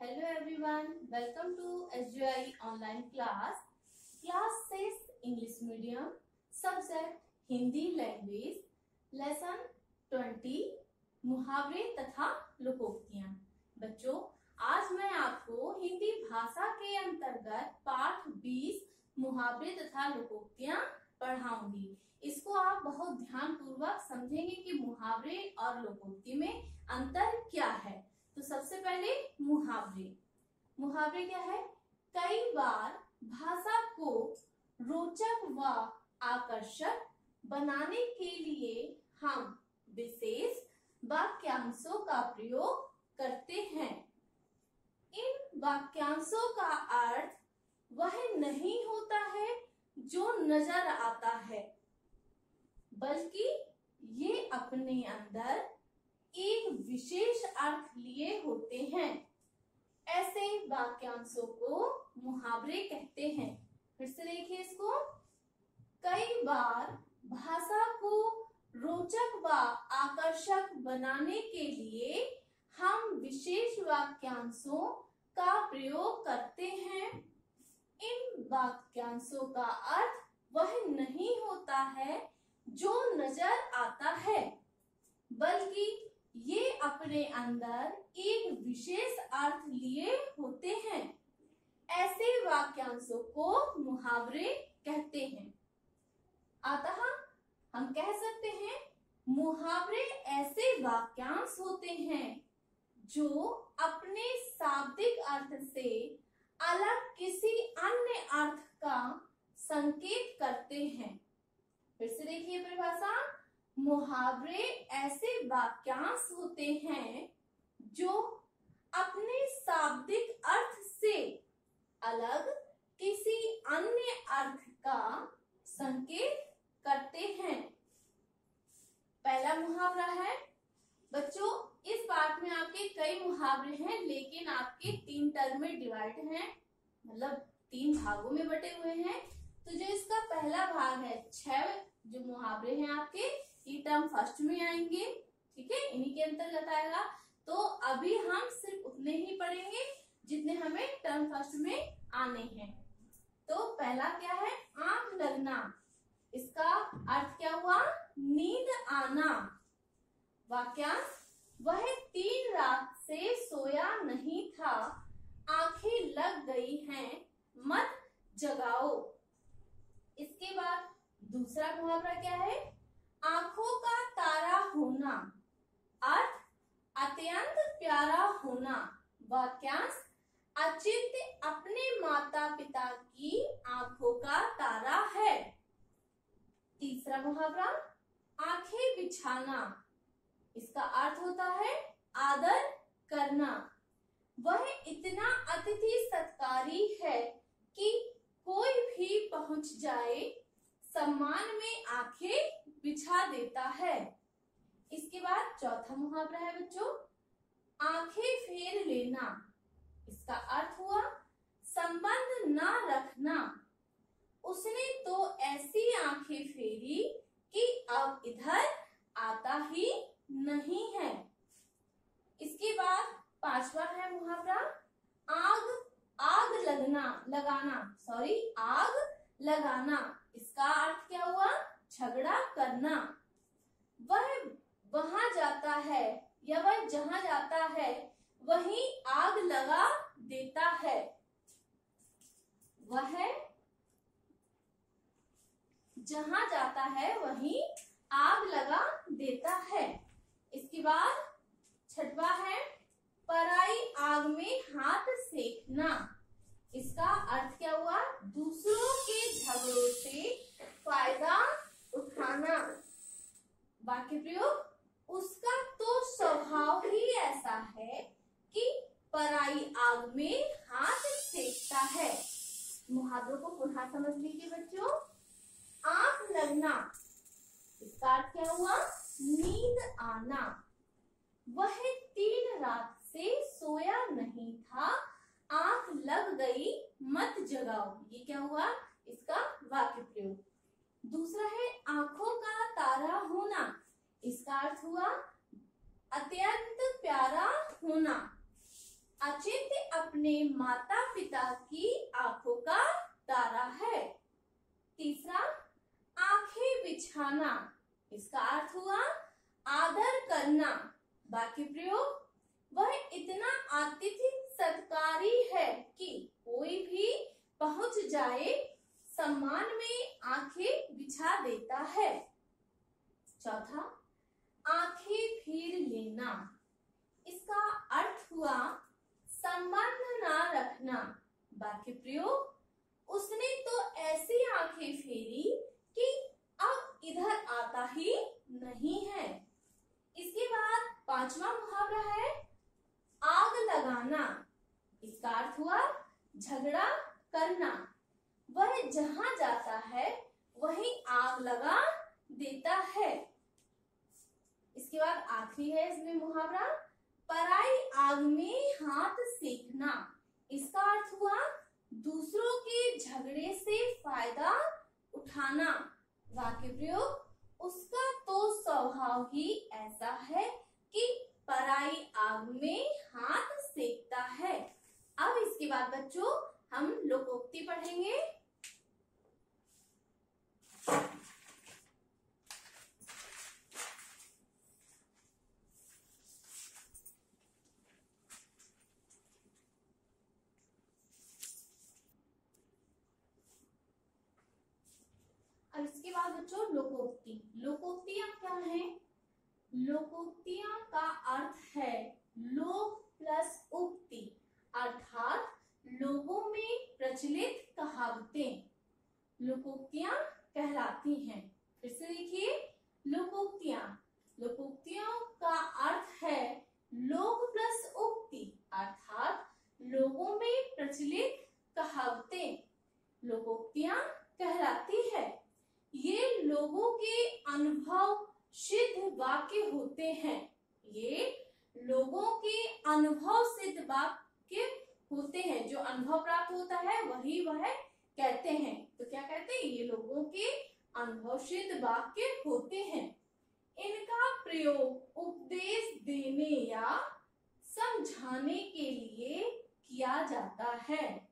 Hello everyone, welcome to SGI online class. Class 6 English medium, subject Hindi language, lesson 20 मुहावरे तथा लोकोक्तियाँ। बच्चों आज मैं आपको हिंदी भाषा के अंतर्गत पाठ 20 मुहावरे तथा लोकोक्तियाँ पढ़ाऊँगी। इसको आप बहुत ध्यान पूर्वक समझेंगे कि मुहावरे और लोकोक्ति में अंतर क्या है। तो सबसे पहले मुहावरे। मुहावरे क्या है? कई बार भाषा को रोचक व आकर्षक बनाने के लिए हम विशेष वाक्यांशों का प्रयोग करते हैं। इन वाक्यांशों का अर्थ वह नहीं होता है जो नज़र आता है, बल्कि ये अपने अंदर एक विशेष अर्थ लिए होते हैं। ऐसे वाक्यांशों को मुहावरे कहते हैं। फिर से देखिए इसको। कई बार भाषा को रोचक व आकर्षक बनाने के लिए हम विशेष वाक्यांशों का प्रयोग करते हैं। इन वाक्यांशों का अर्थ वह नहीं होता है जो नज़र आता है, बल्कि ये अपने अंदर एक विशेष अर्थ लिए होते हैं। ऐसे वाक्यांशों को मुहावरे कहते हैं। अतः हम कह सकते हैं, मुहावरे ऐसे वाक्यांश होते हैं जो अपने शाब्दिक अर्थ से अलग किसी अन्य अर्थ का संकेत करते हैं। फिर से देखिए परिभाषा। मुहावरे ऐसे वाक्यांश होते हैं जो अपने शाब्दिक अर्थ से अलग किसी अन्य अर्थ का संकेत करते हैं। पहला मुहावरा है। बच्चों, इस पाठ में आपके कई मुहावरे हैं, लेकिन आपके तीन टर्म में डिवाइड हैं मतलब तीन भागों में बटे हुए हैं। तो जो इसका पहला भाग है, छह जो मुहावरे हैं आपके ये टर्म फ़र्स्ट में आएँगे, ठीक है? इन्हीं के अंतर्गत आएगा। तो अभी हम सिर्फ़ उतने ही पढ़ेंगे जितने हमें टर्म फ़र्स्ट में आने हैं। तो पहला क्या है? आँख लगना। इसका अर्थ क्या हुआ? नींद आना। वाक्यांश वह तीन रात से सोया नहीं था। आँखें लग गई हैं, मत जगाओ। इसके बाद दूसरा मुहावरा क्या है? आँखों का तारा होना, अर्थ, अत्यंत प्यारा होना, वाक्यांश अचिंत अपने माता पिता की आँखों का तारा है। तीसरा मुहावरा, आँखें बिछाना। इसका अर्थ होता है आदर करना। वह इतना अतिथि सत्कारी है कि कोई भी पहुँच जाए सम्मान में आँखें बिछा देता है। इसके बाद चौथा मुहावरा है बच्चों, आँखें फेर लेना। इसका अर्थ हुआ, संबंध ना रखना। उसने तो ऐसी आँखें फेरी कि अब इधर आता ही नहीं है। इसके बाद पांचवा है मुहावरा, आग आग लगना, लगाना। सॉरी आग लगाना। इसका अर्थ क्या हुआ? झगड़ा करना। वह वहाँ जाता है या वह जहाँ जाता है, वहीं आग लगा देता है। वह जहाँ जाता है, वहीं आग लगा देता है। इसके बाद छठवा है, पराई आग में हाथ सेकना। इसका अर्थ क्या हुआ? दूसरों के झगड़ों से फ़ायदा उठाना। वाक्य प्रयोग उसका तो स्वभाव ही ऐसा है कि पराई आग में हाथ सेकता है। मुहावरों को पुनः समझ लीजिए बच्चों। आँख लगना। इसका अर्थ क्या हुआ? नींद आना। वह तीन रात से सोया नहीं था आँख लग गई, मत जगाओ। ये क्या हुआ? इसका वाक्य प्रयोग। दूसरा है, आँखों का तारा होना। इसका अर्थ हुआ, अत्यंत प्यारा होना। अचिंत्य अपने माता पिता की आँखों का तारा है। तीसरा, आँखें बिछाना। इसका अर्थ हुआ, आदर करना। बाकी प्रयोग, वह इतना आतिथ्य सत्कारी है कि कोई भी पहुँच जाए, सम्मान में आँखें बिछा देता है। चौथा, आँखें फिर लेना। इसका अर्थ हुआ संबंध ना रखना। बाकी प्रयोग उसने तो ऐसी आँखें फेरी कि अब इधर आता ही नहीं है। इसके बाद पांचवा मुहावरा है, आग लगाना। इसका अर्थ हुआ झगड़ा करना। वह जहाँ जाता है, वहीं आग लगा देता है। इसके बाद आखिरी है इसमें मुहावरा, पराई आग में हाथ सेकना। इसका अर्थ हुआ दूसरों के झगड़े से फ़ायदा उठाना। वाक्य प्रयोग, उसका तो स्वभाव ही ऐसा है कि पराई आग में हाथ सेकता है। अब इसके बाद बच्चों, हम लोकोक्ति पढ़ेंगे। अब इसके बाद बच्चों, लोकोक्ति। लोकोक्तियाँ क्या है? लोकोक्तियाँ का अर्थ है, लोक प्लस उक्ति अर्थात लोगों में प्रचलित कहावतें लोकोक्तियाँ कहलाती हैं। फिर से देखिए, लोकोक्तियाँ। लोकोक्तियों का अर्थ है लोक प्लस उक्ति, अर्थात लोगों में प्रचलित कहावतें। लोकोक्तियाँ कहलाती है। ये लोगों के अनुभव सिद्ध वाक्य होते हैं। ये लोगों के अनुभव सिद्ध वाक्य होते हैं, जो अनुभव प्राप्त होता है, वही वह कहते हैं। तो क्या कहते हैं? ये लोगों के अनुभव सिद्ध वाक्य होते हैं। इनका प्रयोग उपदेश देने या समझाने के लिए किया जाता है।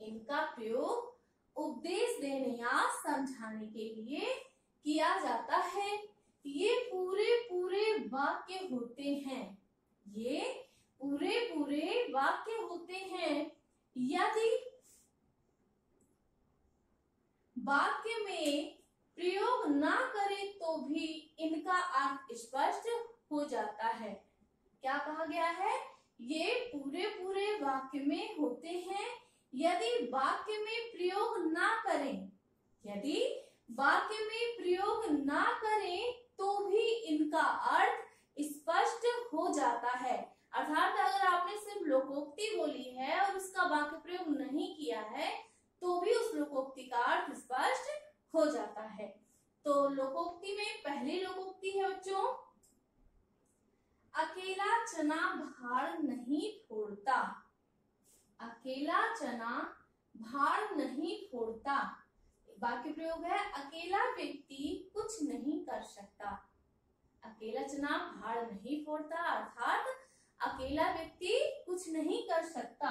इनका प्रयोग उपदेश देने या समझाने के लिए किया जाता है। ये पूरे पूरे वाक्य होते हैं। ये पूरे पूरे वाक्य होते हैं। यदि वाक्य में प्रयोग ना करें तो भी इनका अर्थ स्पष्ट हो जाता है। क्या कहा गया है? ये पूरे पूरे वाक्य में होते हैं। यदि वाक्य में प्रयोग ना करें, यदि वाक्य में प्रयोग ना करें तो भी इनका अर्थ स्पष्ट हो जाता है। अर्थात अगर आपने सिर्फ़ लोकोक्ति बोली है और उसका वाक्य प्रयोग नहीं किया है तो भी उस लोकोक्ति का अर्थ स्पष्ट हो जाता है। तो लोकोक्ति में पहली लोकोक्ति है बच्चों, अकेला चना भार नहीं फोड़ता। अकेला चना भार नहीं फोड़ता। वाक्य प्रयोग है, अकेला व्यक्ति कुछ नहीं कर सकता। अकेला चना भार नहीं फोड़ता, अर्थात अकेला व्यक्ति कुछ नहीं कर सकता।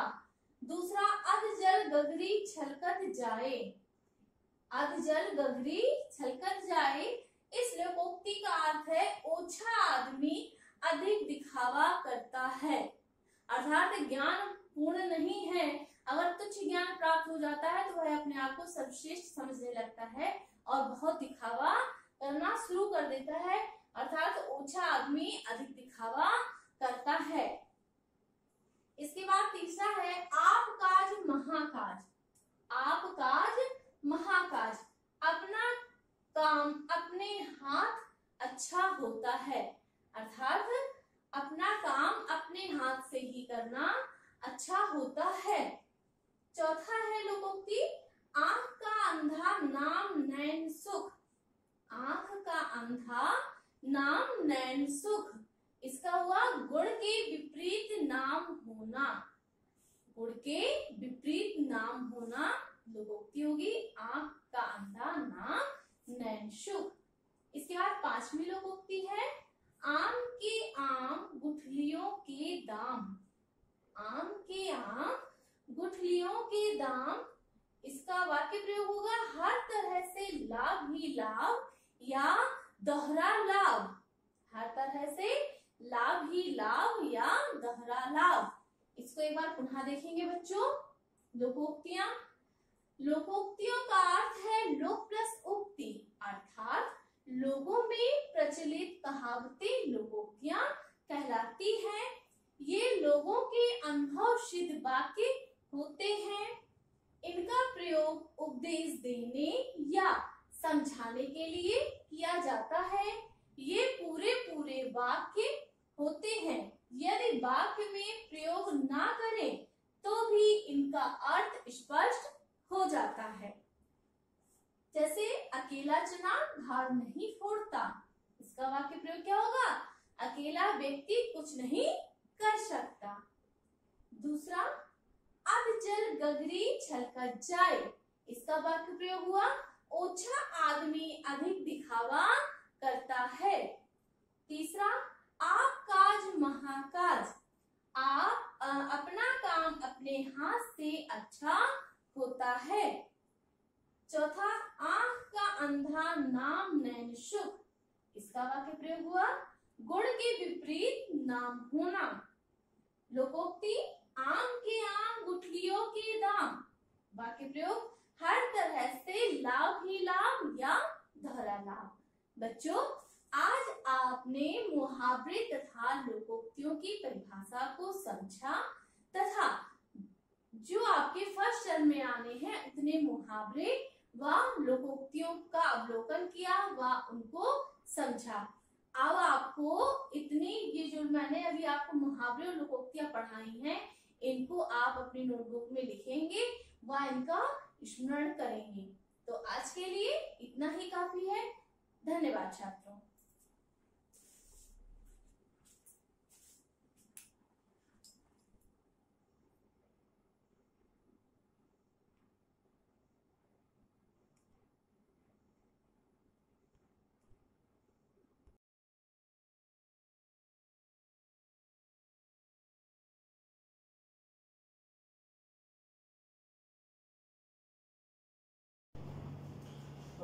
दूसरा अध जल गगरी छलकत जाए। अध जल गगरी छलकत जाए। इस लोकोक्ति का अर्थ है, ओछा आदमी अधिक दिखावा करता है। अर्थात ज्ञान पूर्ण नहीं है। अगर तुच्छ ज्ञान प्राप्त हो जाता है तो वह अपने आप को सर्वश्रेष्ठ समझने लगता है और बहुत दिखावा करना शुरू कर देता है। अर्थात ओछा आदमी अधिक दिखावा करता है। इसके बाद तीसरा है, आप काज महाकाज। आप काज महाकाज। अपना काम, अपने हाथ अच्छा होता है। अर्थात, अपना काम अपने हाथ से ही करना अच्छा होता है। चौथा है लोकोक्ति आँख का अंधा नाम नैन सुख। आँख का अंधा नाम नैन सुख। इसका हुआ गुण के विपरीत नाम होना। गुण के विपरीत नाम होना लोकोक्ति होगी, आँख का अंधा नाम नैन इसके बाद पांचवी लोकोक्ति है, आम के आम गुठलियों के दाम। आम के आम गुठलियों के दाम, इसका वाक्य प्रयोग होगा, हर तरह से लाभ ही लाभ या दोहरा लाभ। हर तरह से लाभ ही लाभ या दोहरा लाभ। इसको एक बार पुनः देखेंगे बच्चों। लोकोक्तियाँ। लोकोक्तियों का अर्थ है लोक प्लस उक्ति। अर्थात लोगों में प्रचलित कहावतें लोकोक्तियाँ कहलाती हैं। ये लोगों के अनुभव सिद्ध वाक्य होते हैं। इनका प्रयोग उपदेश देने या समझाने के लिए किया जाता है। ये पूरे पूरे वाक्य होते हैं। यदि वाक्य में प्रयोग ना करें तो भी इनका अर्थ स्पष्ट हो जाता है। जैसे अकेला चना घर नहीं फोड़ता। इसका वाक्य प्रयोग क्या होगा? अकेला व्यक्ति कुछ नहीं कर सकता। दूसरा, अब जल गगरी छलक जाए। इसका वाक्य प्रयोग हुआ, ओछा आदमी अधिक दिखावा करता है। तीसरा आप काज महाकाज। आप आ, अपना काम अपने हाथ से अच्छा होता है। चौथा आँख का अंधा नाम नैन सुख इसका वाक्य प्रयोग हुआ गुण के विपरीत नाम होना। लोकोक्ति आम के आम गुठलियों के दाम। वाक्य प्रयोग हर तरह से लाभ ही लाभ या दोहरा लाभ। बच्चों, आज आपने मुहावरे तथा लोकोक्तियों की परिभाषा को समझा तथा जो आपके फ़र्स्ट टर्म में आने हैं, उतने मुहावरे व लोकोक्तियों का अवलोकन किया व उनको समझा। अब आपको इतनी, ये जो मैंने अभी आपको मुहावरे और लोकोक्तियाँ पढ़ाई हैं, इनको आप अपनी नोटबुक में लिखेंगे व इनका स्मरण करेंगे। तो आज के लिए इतना ही काफ़ी है। धन्यवाद छात्रों।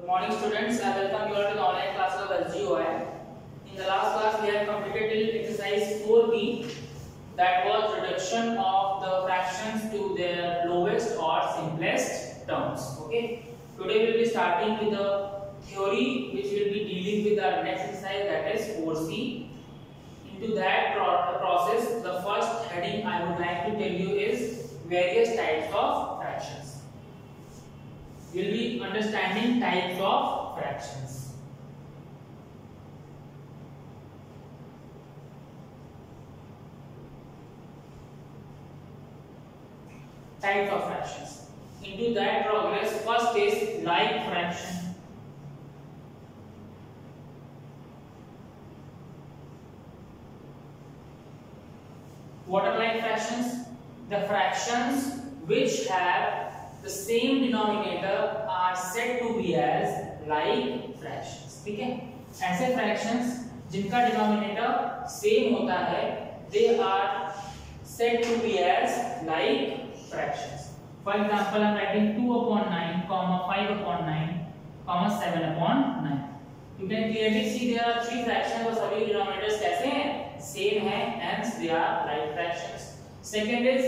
Morning students, I welcome you all to the online class of SGOI. In the last class we have completed till exercise 4b that was reduction of the fractions to their lowest or simplest terms. Okay. Today we will be starting with the theory which will be dealing with our next exercise that is 4c. Into that pro process the first heading I would like to tell you is various types of fractions will be understanding types of fractions. Types of fractions. Into that progress, first is like fraction. What are like fractions? The fractions which have the same denominator are said to be as like fractions ठीक है ऐसे fractions जिनका denominator same होता है they are said to be as like fractions for example i'm writing 2 upon 9 comma 5 upon 9 comma 7 upon 9 you can clearly see there are three fractions और सभी denominators कैसे हैं same हैं hence they are like fractions second is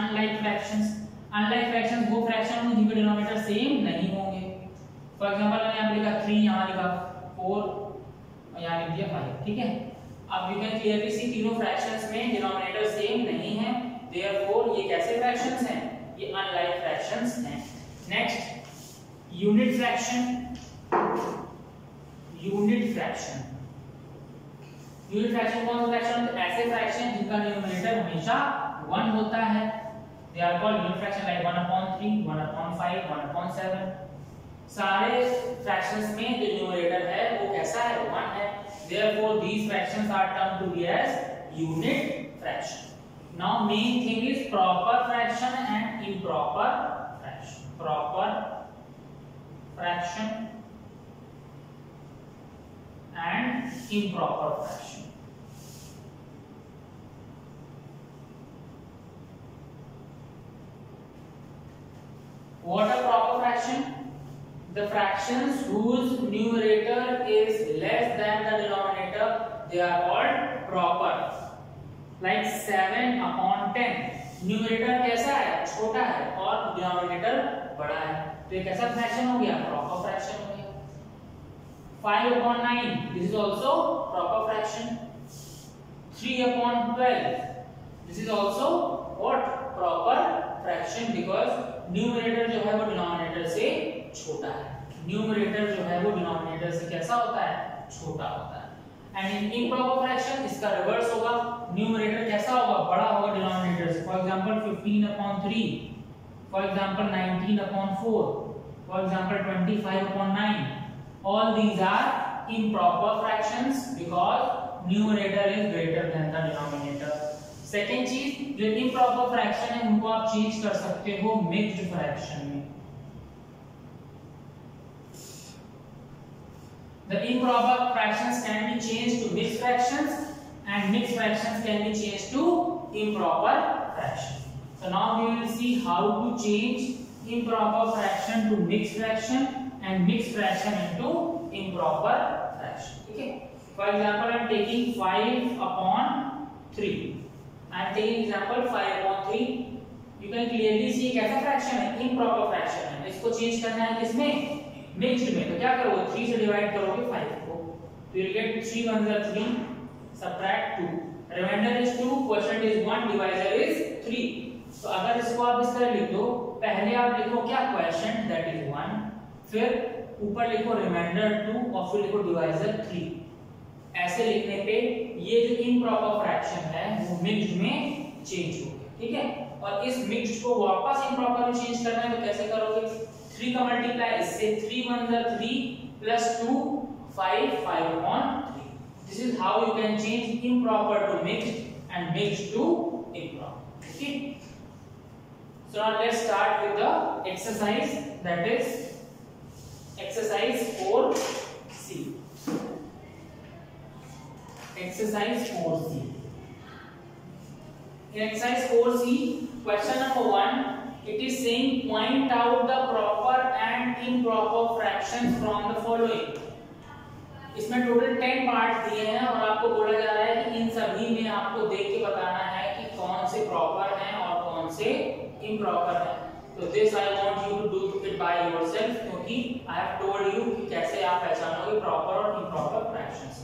unlike fractions unlike fraction वो fraction होंगे जिनके denominator same नहीं होंगे। फॉर एग्जांपल मैंने यहाँ पे लिखा 3 यहाँ लिखा 4 और यहाँ लिख दिया 5 ठीक है? अब यू कैन क्लियरली सी तीनों फ्रैक्शंस में डिनोमिनेटर सेम नहीं है। देयरफॉर ये कैसे फ्रैक्शंस हैं? ये अनलाइक फ्रैक्शंस हैं। Next unit fraction unit fraction unit fraction कौन सा फ्रैक्शन ऐसे फ्रैक्शन जिनका डिनोमिनेटर हमेशा 1 होता है। They are called unit fraction like 1 upon 3 1 upon 5 1 upon 7 सारे fractions में जो numerator है वो कैसा है 1 है therefore these fractions are termed to be as unit fraction now main thing is proper fraction and improper fraction proper fraction and improper fraction the fractions whose numerator is less than the denominator they are called proper like 7 upon 10 numerator कैसा है छोटा है और denominator बड़ा है तो ये कैसा फ्रैक्शन हो गया प्रॉपर फ्रैक्शन हो गया 5 upon 9 this is also proper fraction 3 upon 12 this is also what proper fraction because numerator जो है वो denominator से छोटा है। न्यूमरेटर जो है वो डिनोमिनेटर से कैसा होता है? छोटा होता है। एंड इन इम्प्रॉपर फ्रैक्शन इसका रिवर्स होगा। न्यूमरेटर कैसा होगा? बड़ा होगा डिनोमिनेटर से। For example 15 upon 3 for example 19 upon 4 for example 25 upon 9 all these are improper fractions because numerator is greater than the denominator. Second चीज़ जो इम्प्रॉपर फ्रैक्शन है उनको आप चेंज कर सकते हो मिक्स्ड फ्रैक्शन में The improper fractions can be changed to mixed fractions and mixed fractions can be changed to improper fraction. So now we will see how to change improper fraction to mixed fraction and mixed fraction into improper fraction. Okay. For example, I am taking 5 upon 3. I am taking example 5 upon 3. You can clearly see कैसा fraction है? Improper fraction है। इसको change करना है किसमें? Mixed में। तो क्या करोगे? 3 से डिवाइड करोगे 5 को। तो यू गेट 3 1 जा 3 subtract 2 remainder is 2 quotient is 1 divisor is 3 तो अगर इसको आप इस तरह लिख दो पहले आप लिखो क्या क्वोशंट दैट इज़ 1 फिर ऊपर लिखो रिमाइंडर 2 और फिर लिखो डिवाइजर 3 ऐसे लिखने पे ये जो इम्प्रॉपर फ्रैक्शन है, वो मिक्स्ड में चेंज हो गया, ठीक है? और इस मिक्स्ड को वापस इम्प्रॉपर में चेंज करना है तो कैसे करोगे? थ्री का मल्टीप्लाई इससे three one three plus two five five upon three this is how you can change improper to mixed and mixed to improper, okay? So now let's start with the exercise, that is exercise 4c exercise 4c in exercise 4c question number 1 it is saying, point out the proper and improper fractions from the following. इसमें total 10 part दिए हैं और आपको बोला जा रहा है कि इन सभी में आपको देख के बताना है कि कौन से प्रॉपर हैं और कौन से इम्प्रॉपर हैं। तो this I want you to do it by yourself क्योंकि आई हैव टोल्ड यू कि कैसे आप पहचानोगे प्रॉपर और इम्प्रॉपर फ्रैक्शंस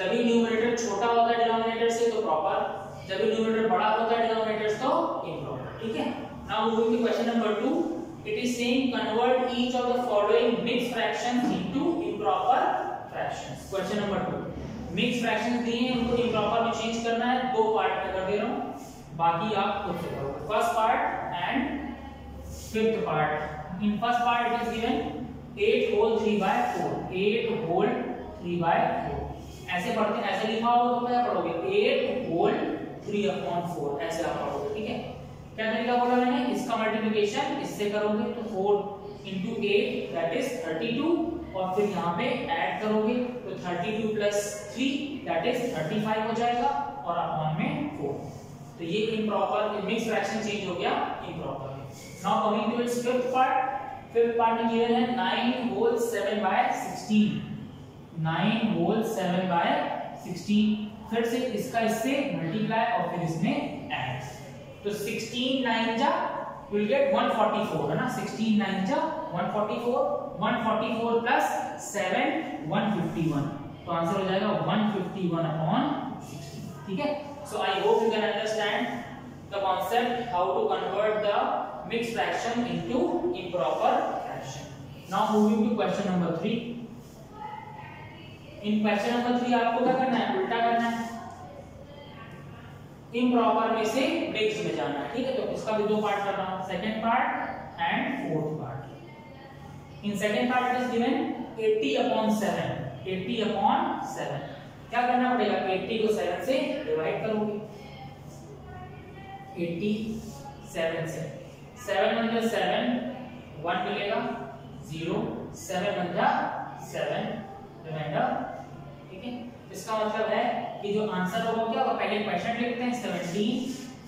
जब न्यूमरेटर छोटा होता है डिनोमिनेटर से तो प्रॉपर जब न्यूमरेटर बड़ा होता है डिनोमिनेटर तो इम्प्रॉपर ठीक है? Now moving to question number 2 it is saying convert each of the following mix fractions into improper fractions question number 2 mix fractions दिए हैं, उनको इंप्रॉपर में चेंज करना है. दो पार्ट में कर दे रहा हूँ. बाकी आप खुद से करो. First part and fifth part in first part is given 8 whole 3 by 4 8 whole 3 by 4 ऐसे पढ़ते हैं ऐसे लिखा होगा तो क्या पढ़ोगे? 8 होल 3 अपॉन 4 ऐसे आप पढ़ोगे, ठीक है? क्या तरीका बोला मैंने? इसका मल्टीप्लिकेशन इससे करोगे तो 4 into 8 दैट इज़ 32 और फिर यहाँ पे ऐड करोगे तो 32 प्लस 3 दैट इज़ 35 हो जाएगा, और अपॉन में 4 तो ये इम्प्रॉपर मिक्स फ्रैक्शन चेंज हो गया improper now coming to its fifth part fifth part में गिवन है 9 होल 7 बाय 16 9 होल 7 बाय 16 फिर से इसका इससे मल्टीप्लाई और फिर इसमें ऐड तो 16 9 जा विल गेट 144 है ना 16 9 जा 144 144 प्लस 7 151 तो आंसर हो जाएगा 151 अपॉन 16 ठीक है so I hope you can understand the concept how to convert the mixed fraction into improper fraction now moving to question number 3 in question number 3 आपको क्या करना है? उल्टा करना है। इम्प्रॉपर में से मिक्स में जाना है, ठीक है? तो इसका भी दो पार्ट कर रहा हूँ। Second part and fourth part in second part is given 80 upon 7 80 upon 7 क्या करना पड़ेगा? 80 को 7 से डिवाइड करोगे। 80 7 से। 7 वन जा 7 1 मिलेगा। 0 7 वन जा 7 रिमाइंडर इसका मतलब है कि जो आंसर होगा क्या? होगा पहले क्वेश्चन लिखते हैं 17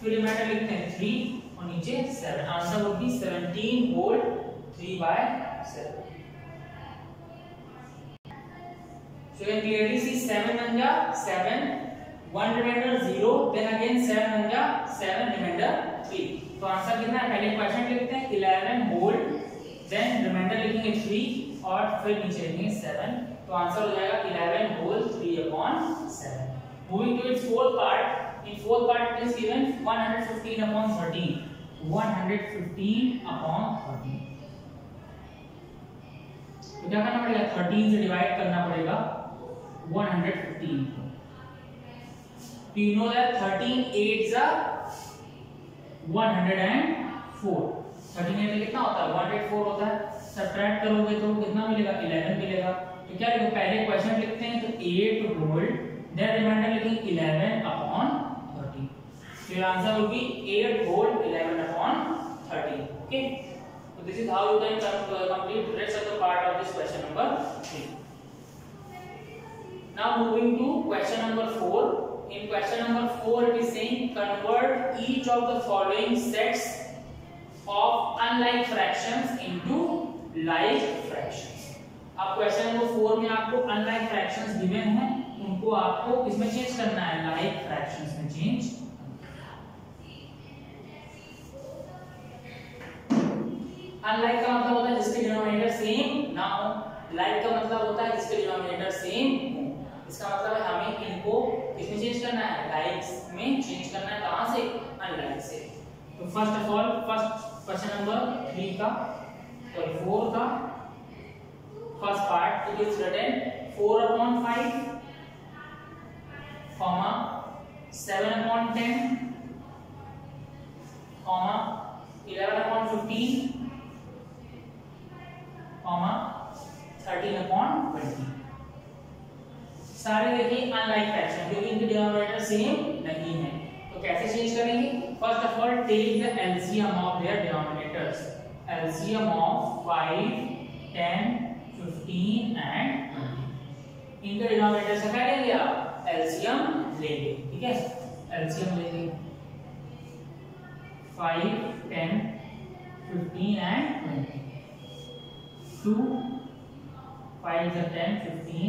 फिर रिमाइंडर लिखते हैं थ्री और नीचे सेवन आंसर होगी 17 वोल्ट थ्री बाय सेवन तो आंसर कितना है? पहले क्वेश्चन लिखते हैं 11 वोल्ट देन रिमाइंडर लिखेंगे थ्री और फिर नीचे लिखेंगे सेवन तो आंसर हो जाएगा 11 whole 3 upon 7 moving to its fourth part in fourth part it is given 115 upon 13 115 upon 13 तो क्या करना पड़ेगा 13 से डिवाइड करना पड़ेगा 115 को Do you know that 13 8s are 104 13 8 कितना होता है 104 होता है सब्ट्रैक्ट करोगे तो कितना मिलेगा 11 मिलेगा तो क्या लिखो पहले क्वेश्चन लिखते हैं तो 8 होल देन रिमाइंडर लिखेंगे 11 upon 30 so your answer will be 8 whole 11 upon 30 okay so this is how you can complete the rest of the part of this question number 3 now moving to question number 4 in question number 4 it is saying convert each of the following sets of unlike fractions into like fractions अब question number 4 में आपको unlike fractions given हैं, उनको आपको इसमें change करना है? like fractions में चेंज unlike का मतलब होता है जिसके डिनोमिनेटर सेम ना हो। like का मतलब होता है जिसके डिनोमिनेटर सेम इसका मतलब है हमें इनको किसमें चेंज करना है? लाइक्स में चेंज करना है। कहाँ से? अनलाइक से। तो first of all first question number 3 का सॉरी 4 का first part it is written 4 upon 5 comma 7 upon 10 comma 11 upon 15 comma 13 upon 20 सारे देखिए अनलाइक फ्रैक्शन क्योंकि इनके डिनोमिनेटर सेम नहीं है। तो कैसे चेंज करेंगे? First of all take the LCM of their denominators LCM of 5 10 15 and 20 इनके डिनोमिनेटर से क्या लेंगे आप। एलसीएम लेंगे, ठीक है? एलसीएम लेंगे। 5 10 15 and 20 2 5 is 10 15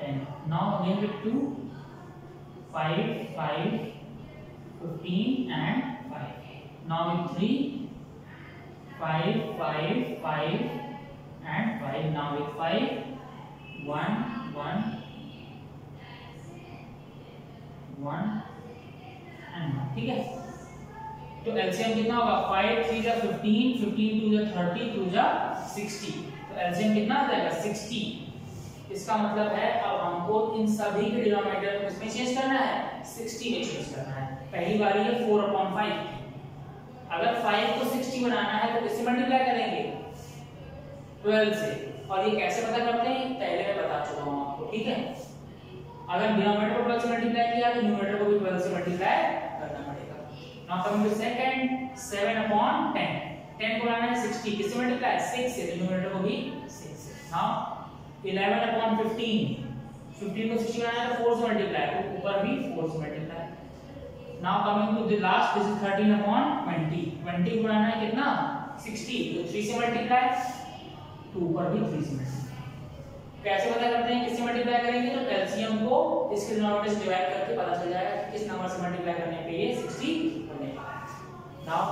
10 now again with 2 5 5 15 and 5 now with 3 5 5 5 and 5 now with 5 1 1 1 and 1 ठीक है? तो एलसीएम कितना होगा? 5 3 जा 15 15 2 जा 30 2 जा 60 तो एलसीएम कितना आ जाएगा? 60 इसका मतलब है अब हमको इन सभी के डिनोमिनेटर को इसमें चेंज करना है? 60 में चेंज करना है। पहली बार है 4 अपॉन 5 अगर 5 को 60 बनाना है तो किससे मल्टीप्लाई करेंगे? 12 से। और ये कैसे पता करते हैं? पहले मैं बता चुका हूँ आपको, ठीक है? अगर डिनोमिनेटर को 12 से मल्टीप्लाई किया तो न्यूमरेटर को भी 12 से मल्टीप्लाई करना पड़ेगा। Now coming to second 7 upon 10 10 को बनाना है 60 किससे मल्टीप्लाई 6 से न्यूमरेटर को भी 6 से। नाउ 11 अपॉन 15 15 को 60 बनाना है तो 4 से मल्टीप्लाई तो ऊपर भी 4 से multiply now coming to the last this is 13 upon 20 20 को बनाना है कितना? 60 तो 3 से मल्टीप्लाई तो ऊपर भी 3 से कैसे पता करते हैं किससे मल्टीप्लाई करेंगे? तो एलसीएम को इसके डिनोमिनेटर से डिवाइड करके पता चल जाएगा कि किस नंबर से मल्टीप्लाई करने पे ये 60 बनेगा। नाउ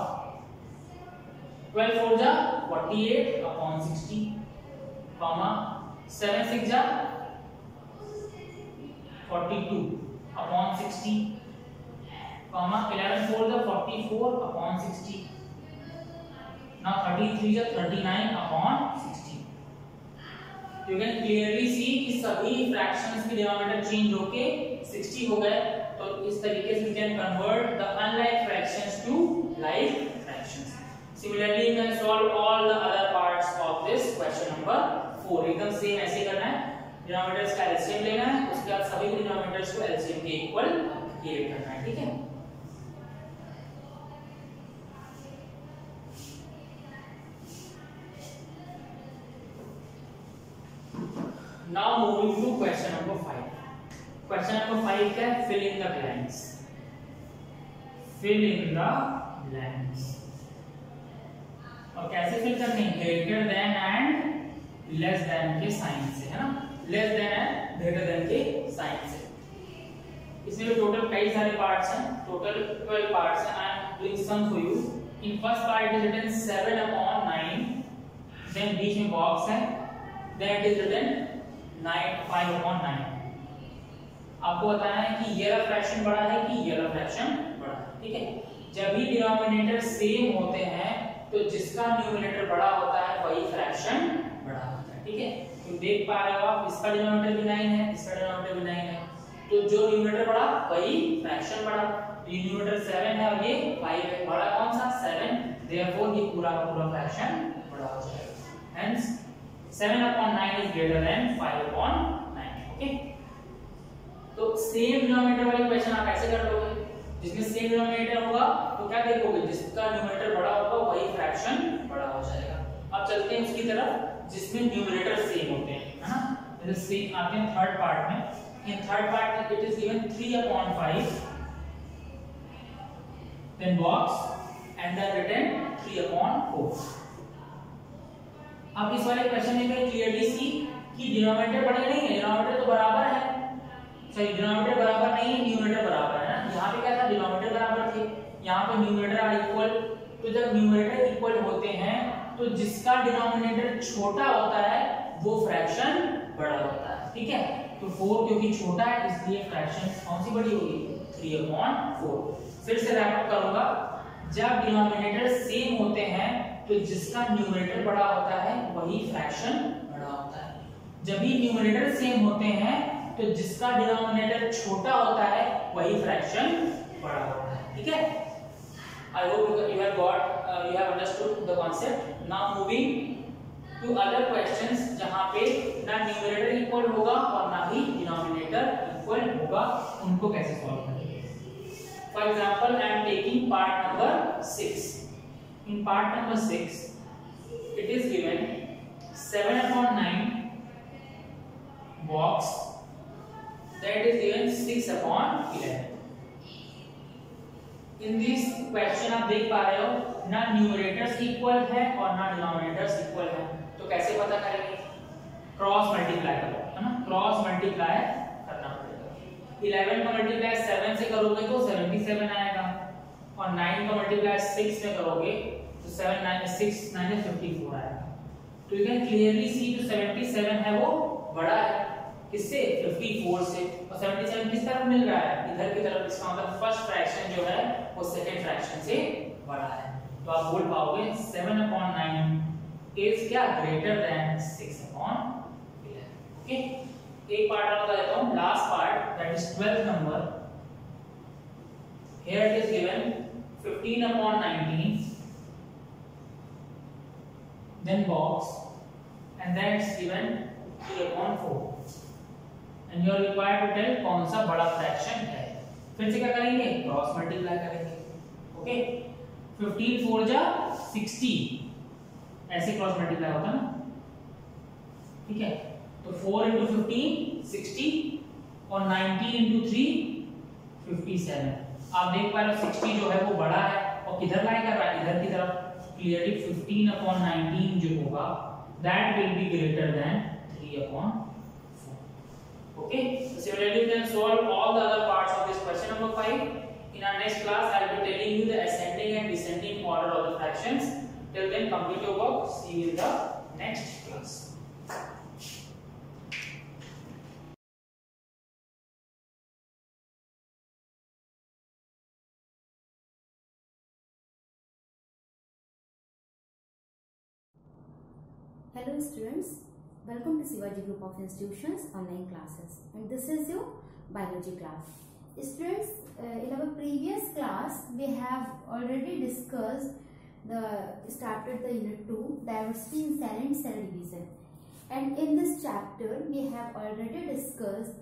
12 4 जा 48 अपॉन 60 कॉमा 7 6 जा 42 अपॉन 60 कॉमा 11 4 जा 44 अपॉन 60 now 33 जा 39 upon 60 you can clearly see कि सभी fractions के denominator change होके 60 हो गए तो इस तरीके से you can convert the unlike fractions to like fractions similarly you can solve all the other parts of this question number 4 एकदम सेम ऐसे करना है डिनोमिनेटर्स का एलसीएम लेना है उसके बाद सभी डिनोमिनेटर्स को एलसीएम के इक्वल क्रिएट करना है ठीक है Now moving to question number five. Question number five क्या है? Fill in the blanks. Fill in the blanks. और कैसे फिल करनी? Greater than and less than के साइन से, है ना? Less than and greater than के साइन से इसमें टोटल कई सारे पार्ट्स हैं टोटल 12 पार्ट्स हैं I am doing some for you in first part is written 7 upon 9 then बीच में बॉक्स है then it is written 9 5 upon 9 आपको बताना है कि ये फ्रैक्शन बड़ा है कि ये फ्रैक्शन बड़ा है, ठीक है? जब भी डिनोमिनेटर सेम होते हैं तो जिसका न्यूमरेटर बड़ा होता है, वही फ्रैक्शन बड़ा होता है, ठीक है? तो देख पा रहे हो आप, इसका डिनोमिनेटर भी 9 है, इसका डिनोमिनेटर भी 9 है। तो जो न्यूमरेटर बड़ा, वही फ्रैक्शन बड़ा। तो ये न्यूमरेटर 7 है और ये 5 है। बड़ा कौन सा? 7 देयरफॉर ये पूरा पूरा फ्रैक्शन बड़ा हो जाएगा। Hence 7 upon 9 is greater than 5 upon 9 okay तो सेम डिनोमिनेटर वाले क्वेश्चन आप ऐसे कर लोगे, जिसमें सेम डिनोमिनेटर होगा तो क्या देखोगे, जिसका न्यूमरेटर बड़ा होगा, वही फ्रैक्शन बड़ा हो जाएगा। अब चलते हैं उसकी तरफ़, जिसमें न्यूमरेटर सेम होते हैं, है ना? जैसे सेम आते हैं थर्ड पार्ट में इन थर्ड पार्ट में it is given 3 upon 5 then box, and then written 3 upon 4 अब इस वाले क्वेश्चन में क्लियरली सी कि डिनोमिनेटर बड़े नहीं है डिनोमिनेटर तो बराबर है। सही डिनोमिनेटर बराबर नहीं है न्यूमरेटर बराबर है ना? यहाँ पे क्या था? डिनोमिनेटर बराबर थे। यहाँ पे न्यूमरेटर आर इक्वल तो जब न्यूमरेटर इक्वल होते हैं तो जिसका डिनोमिनेटर छोटा होता है, वो फ्रैक्शन बड़ा होता है। ठीक है? तो 4 क्योंकि छोटा है, इसलिए फ्रैक्शन कौन सी बड़ी होगी? 3 अपॉन 4 फिर से रैप अप करूँगा। जब डिनोमिनेटर सेम होते हैं तो जिसका न्यूमरेटर बड़ा होता है, वही फ्रैक्शन बड़ा होता है। जब भी न्यूमरेटर सेम होते हैं तो जिसका डिनोमिनेटर छोटा होता है, वही फ्रैक्शन बड़ा होता है। ठीक है? I hope you have got you have understood the concept now moving to other questions जहाँ पे ना न्यूमरेटर इक्वल होगा और ना ही डिनोमिनेटर इक्वल होगा, उनको कैसे सॉल्व करेंगे? For example I am taking part number 6 in part number 6 it is given 7 upon 9 box, that is given 6 upon 11 in this question आप देख पा रहे हो, ना न्यूमरेटर्स इक्वल है और ना डिनोमिनेटर्स इक्वल है। तो कैसे पता करेंगे? क्रॉस मल्टीप्लाई करो, है ना? क्रॉस मल्टीप्लाई करना पड़ेगा। 11 का मल्टीप्लाई 7 से करोगे तो 77 आएगा। और 9 का मल्टीप्लाई 6 में करोगे 7 9 6 9 54 आएगा तो यू कैन क्लियरली सी जो 77 है वो बड़ा है। किससे? 54 से। और 77 किस तरफ़ मिल रहा है? इधर की तरफ़। इसका मतलब फ़र्स्ट फ्रैक्शन जो है, वो सेकंड फ्रैक्शन से बड़ा है। तो आप बोल पाओगे 7 upon 9 इज़ क्या? ग्रेटर देन 6 upon 11 ओके एक पार्ट और बता देता हूँ। Last part that is 12th number here it is given 15 upon 19 then box, and then it's given 3 upon 4 and you are required to tell कौन सा बड़ा fraction है। फिर से क्या करेंगे? क्रॉस मल्टीप्लाई करेंगे। ओके 15 4 जा 60 ऐसे क्रॉस मल्टीप्लाई होता है ना? ठीक है? तो 4 into 15 60 और 19 into 3 57 आप देख पा रहे हो 60 जो है वो बड़ा है। और किधर लाई कर रहा है? इधर की तरफ़। क्लियरली 15 अपॉन 19 जो होगा that will be greater than 3 upon 4 okay so similarly you can solve all the other parts of this question number 5 in our next class i will be telling you the ascending and descending order of the fractions till then complete your work see you in the next class Students, welcome to Sivaji Group of Institutions online classes and this is your biology class. Students, uh, in our previous class we have already discussed the started the unit 2 diversity in cell and cell division and in this chapter we have already discussed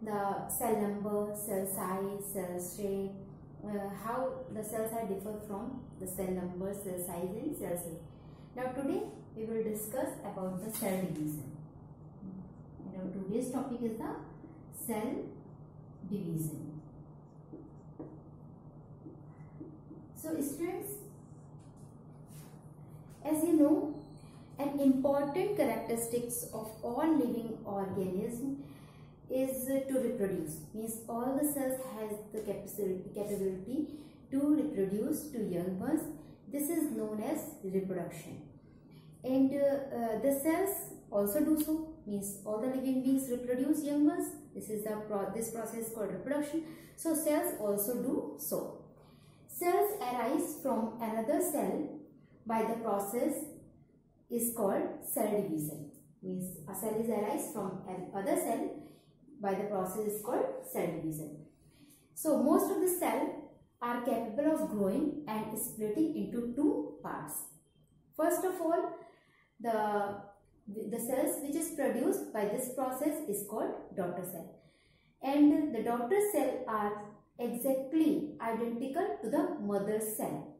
the cell number, cell size, cell shape, uh, how the cells are differ from the cell number, cell size and cell shape. Now today we will discuss about the cell division. And our today's topic is the cell division. So students, as you know, an an important characteristics of all living organism is to reproduce. Means all the cells has the capability to reproduce to young ones. This is known as reproduction. And uh, the cells also do so. Means all the living beings reproduce young ones. This is the pro this process called reproduction. So cells also do so. Cells arise from another cell by the process is called cell division. Means a cell is arise from another cell by the process is called cell division. So most of the cell are capable of growing and splitting into two parts. First of all, the, the cells which is produced by this process is called daughter cell. And the daughter cell are exactly identical to the mother cell.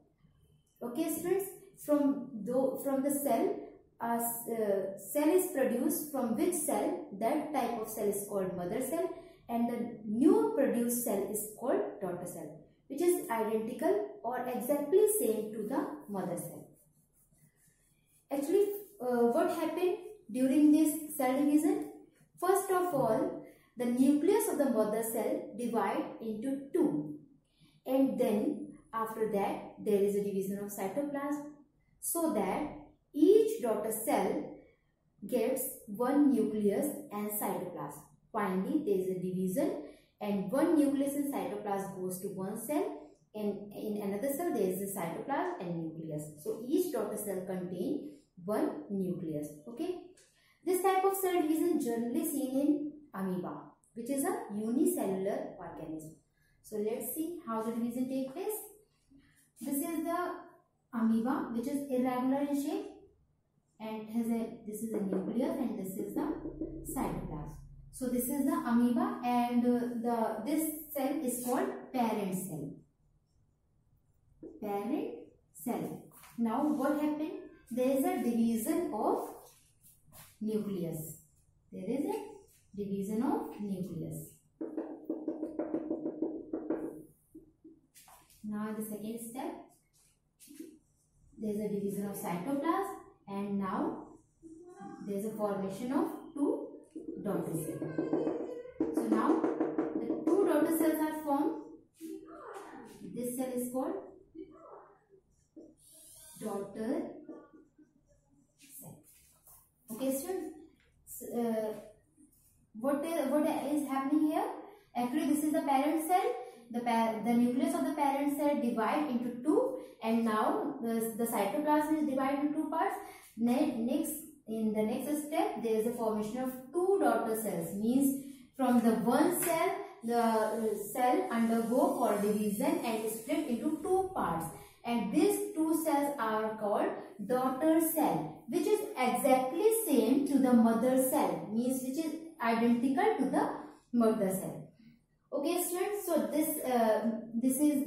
Okay students, from, the, from the cell a uh, cell is produced from which cell that type of cell is called mother cell and the new produced cell is called daughter cell which is identical or exactly same to the mother cell. Actually uh, what happened during this cell division? First of all the nucleus of the mother cell divide into two and then after that there is a division of cytoplasm so that each daughter cell gets one nucleus and cytoplasm. Finally, there is a division and one nucleus and cytoplasm goes to one cell and in another cell there is a cytoplasm and nucleus. So, each daughter cell contain one nucleus. Okay. This type of cell division generally seen in amoeba which is a unicellular organism. So, let's see how the division take place. This is the amoeba which is irregular in shape and has a this is a nucleus and this is the cytoplasm. So this is the amoeba and uh, the this cell is called parent cell. Parent cell. Now what happened? There is a division of nucleus. There is a division of nucleus. Now the second step, there is a division of cytoplasm and now there is a formation of two daughter cells. So now the two daughter cells are formed. This cell is called daughter. Okay, students. Uh, what what is happening here? Actually, this is the parent cell. The the nucleus of the parent cell divide into two, and now the the cytoplasm is divided into two parts next in the next step there is a formation of two daughter cells means from the one cell the uh, cell undergo for division and split into two parts and two cells are called daughter cell which is exactly same to the mother cell means which is identical to the mother cell okay students so this uh, this is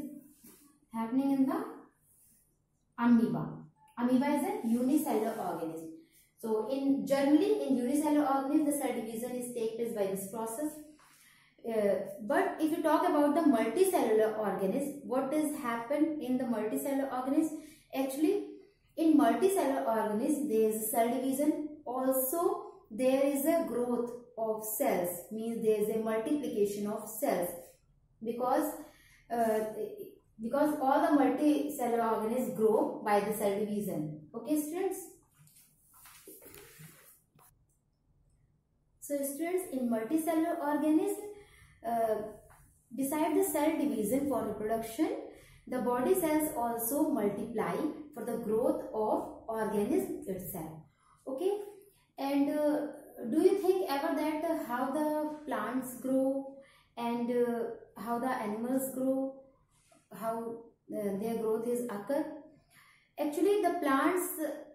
happening in the amoeba Amoeba is a unicellular organism. So in generally in unicellular organism the cell division is take place by this process. Uh, but if you talk about the multicellular organism, what is happen in the multicellular organism? Actually, in multicellular organism there is cell division. Also, there is a growth of cells. Means there is a multiplication of cells because uh, because all the multicellular organisms grow by the cell division. Okay, students? So, students, in multicellular organism, uh, beside the cell division for reproduction, the body cells also multiply for the growth of organism itself. Okay, and uh, do you think ever that uh, how the plants grow and uh, how the animals grow how uh, their growth is occur. Actually, the plants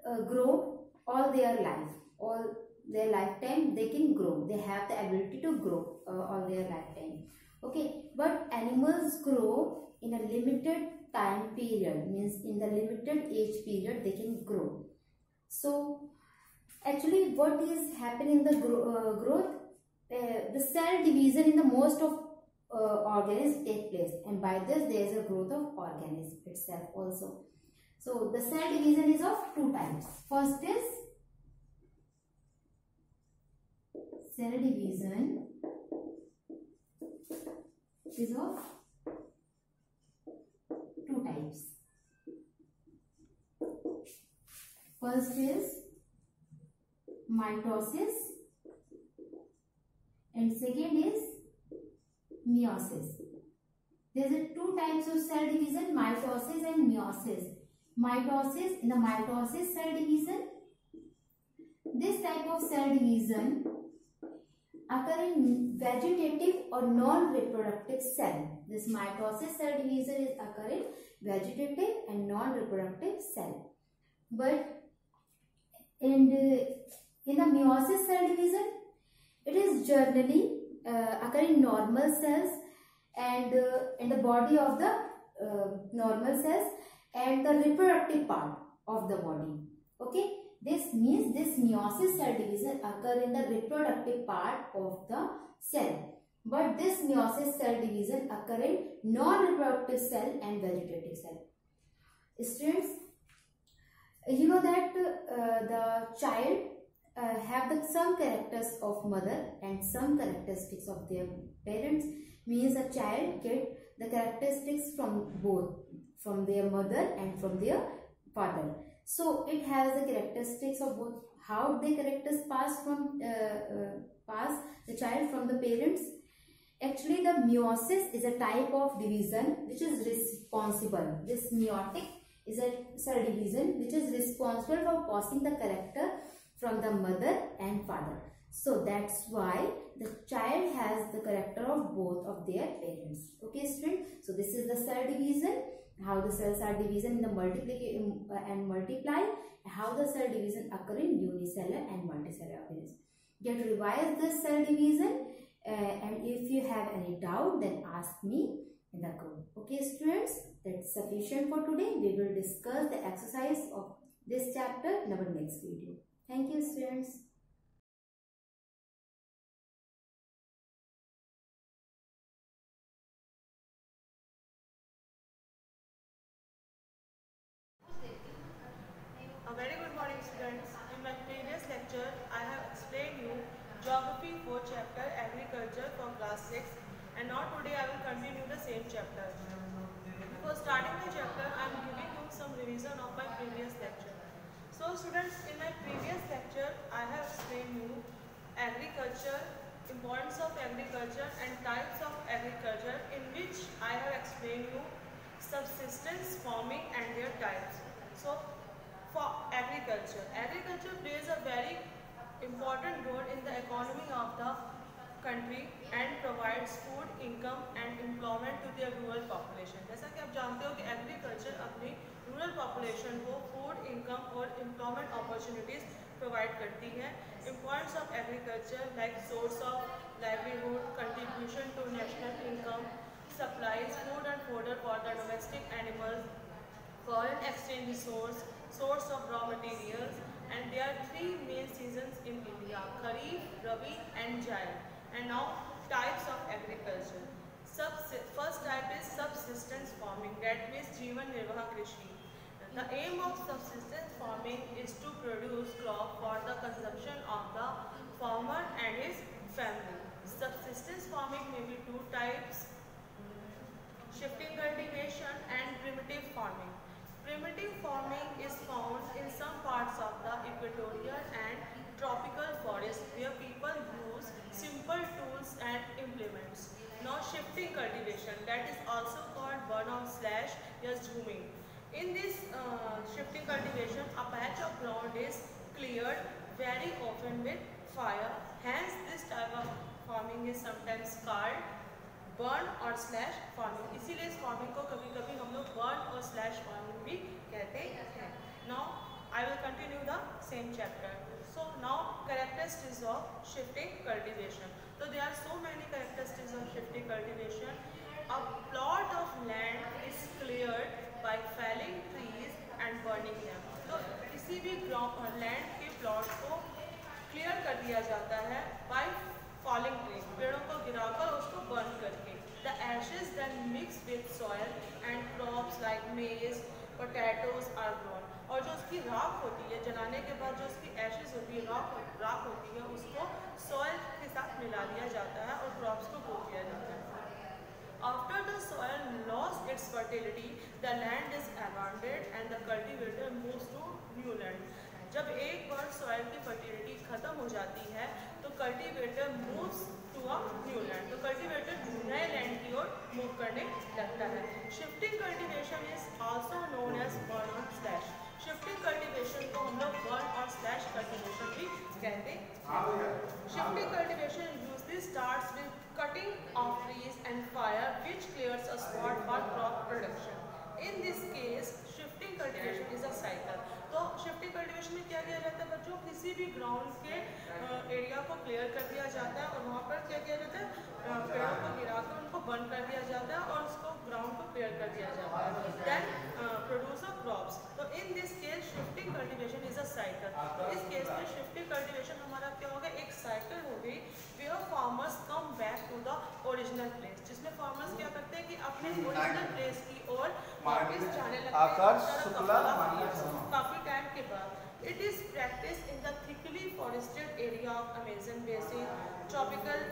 uh, grow all their life, all their lifetime they can grow. They have the ability to grow uh, all their lifetime. Okay, but animals grow in a limited time period, means in the limited age period they can grow. So, actually what is happening in the gro uh, growth? Uh, the cell division in the most of uh, organism take place and by this there is a growth of organism itself also. So the cell division is of two types. First is cell division is of types. First is mitosis and second is meiosis. There are two types of cell division, mitosis and meiosis. Mitosis, in the mitosis cell division, this type of cell division occur in vegetative or non-reproductive cell. This mitosis cell division is occur in vegetative and non-reproductive cell. But in the, in the meiosis cell division, it is generally uh, occur in normal cells and uh, in the body of the uh, normal cells and the reproductive part of the body. Okay. This means this meiosis cell division occur in the reproductive part of the cell. But this meiosis cell division occur in non-reproductive cell and vegetative cell. Students, you know that uh, the child uh, have the some characters of mother and some characteristics of their parents means a child get the characteristics from both from their mother and from their father so it has the characteristics of both how the characters pass from uh, uh, pass the child from the parents. Actually, the meiosis is a type of division which is responsible. This meiotic is a cell division which is responsible for passing the character from the mother and father. So that's why the child has the character of both of their parents. Okay, student. So this is the cell division how the cells are division in the multiplication uh, and multiply, how the cell division occur in unicellular and multicellular organisms. Get revise the cell division uh, and if you have any doubt then ask me in the code. Okay students, that's sufficient for today. We will discuss the exercise of this chapter in our next video. Thank you students. Agriculture and types of agriculture in which I have explained you subsistence farming and their types. So for agriculture, agriculture plays a very important role in the economy of the country and provides food, income and employment to their rural population. जैसा कि आप जानते हो कि agriculture अपनी rural population को food income और employment opportunities provide करती है importance of agriculture like source of livelihood, contribution to national income, supplies food and fodder for the domestic animals, foreign exchange resource, source of raw materials, and there are three main seasons in India, Kharif, Rabi and Jail. And now types of agriculture. first type is subsistence farming that means Jeevan Nirvah Krishi. The aim of subsistence farming is to produce crop for the consumption of the farmer and his family. Subsistence farming may be two types, shifting cultivation and primitive farming. Primitive farming is found in some parts of the equatorial and tropical forest where people use simple tools and implements. Now shifting cultivation that is also called burn-off slash just zooming. In this uh, shifting cultivation a patch of ground is cleared very often with fire. Hence this type of farming is sometimes called burn और slash farming इसीलिए इस forming को कभी कभी हम लोग burn और slash forming भी कहते हैं। Now I will continue the same chapter so now characteristics of shifting cultivation तो they are so many characteristics of shifting cultivation a plot of land is clear by felling trees and burning them तो किसी भी land के plot को clear कर दिया जाता है बाई फॉलिंग ट्रीज पेड़ों को गिराकर उसको बर्न करके the ashes then mix with soil and crops like maize potatoes are grown और जो उसकी राख होती है जलाने के बाद जो उसकी एशेज होती है राख राख होती है उसको सॉयल के साथ मिला दिया जाता है और क्रॉप्स को ग्रो किया जाता है After the soil lost its fertility, the land is abandoned and the cultivator moves to new land. जब एक बार सॉइल की फर्टिलिटी खत्म हो जाती है तो cultivator moves to a new land तो कल्टीवेटर नए लैंड की ओर मूव करने लगता है. Shifting cultivation is also known as burn और स्लैश शिफ्टिंग कल्टीवेशन को हम लोग बर्न और स्लैश कल्टीवेशन भी कहते हैं. Shifting cultivation usually starts with cutting of trees and fire which clears a spot for crop production. In this case, shifting cultivation is a cycle. तो shifting cultivation में क्या किया जाता है? बच्चों, किसी भी ग्राउंड के एरिया को क्लियर कर दिया जाता है और वहाँ पर क्या किया जाता है? पेड़ों को गिराकर उनको बंद कर दिया जाता है और उसको ग्राउंड को क्लियर कर दिया जाता है। देन प्रोड्यूस ऑफ़ क्रॉप्स तो in this case shifting cultivation is a cycle इस केस में शिफ्टिंग कल्टीवेशन हमारा क्या होगा? एक साइकिल होगी where farmers come back to the original place जिसमें फार्मर्स क्या करते हैं कि अपने ओरिजिनल प्लेस की ओर वापस जाने लगते हैं काफ़ी टाइम के बाद it is practice in the thickly forested area of Amazon basin tropical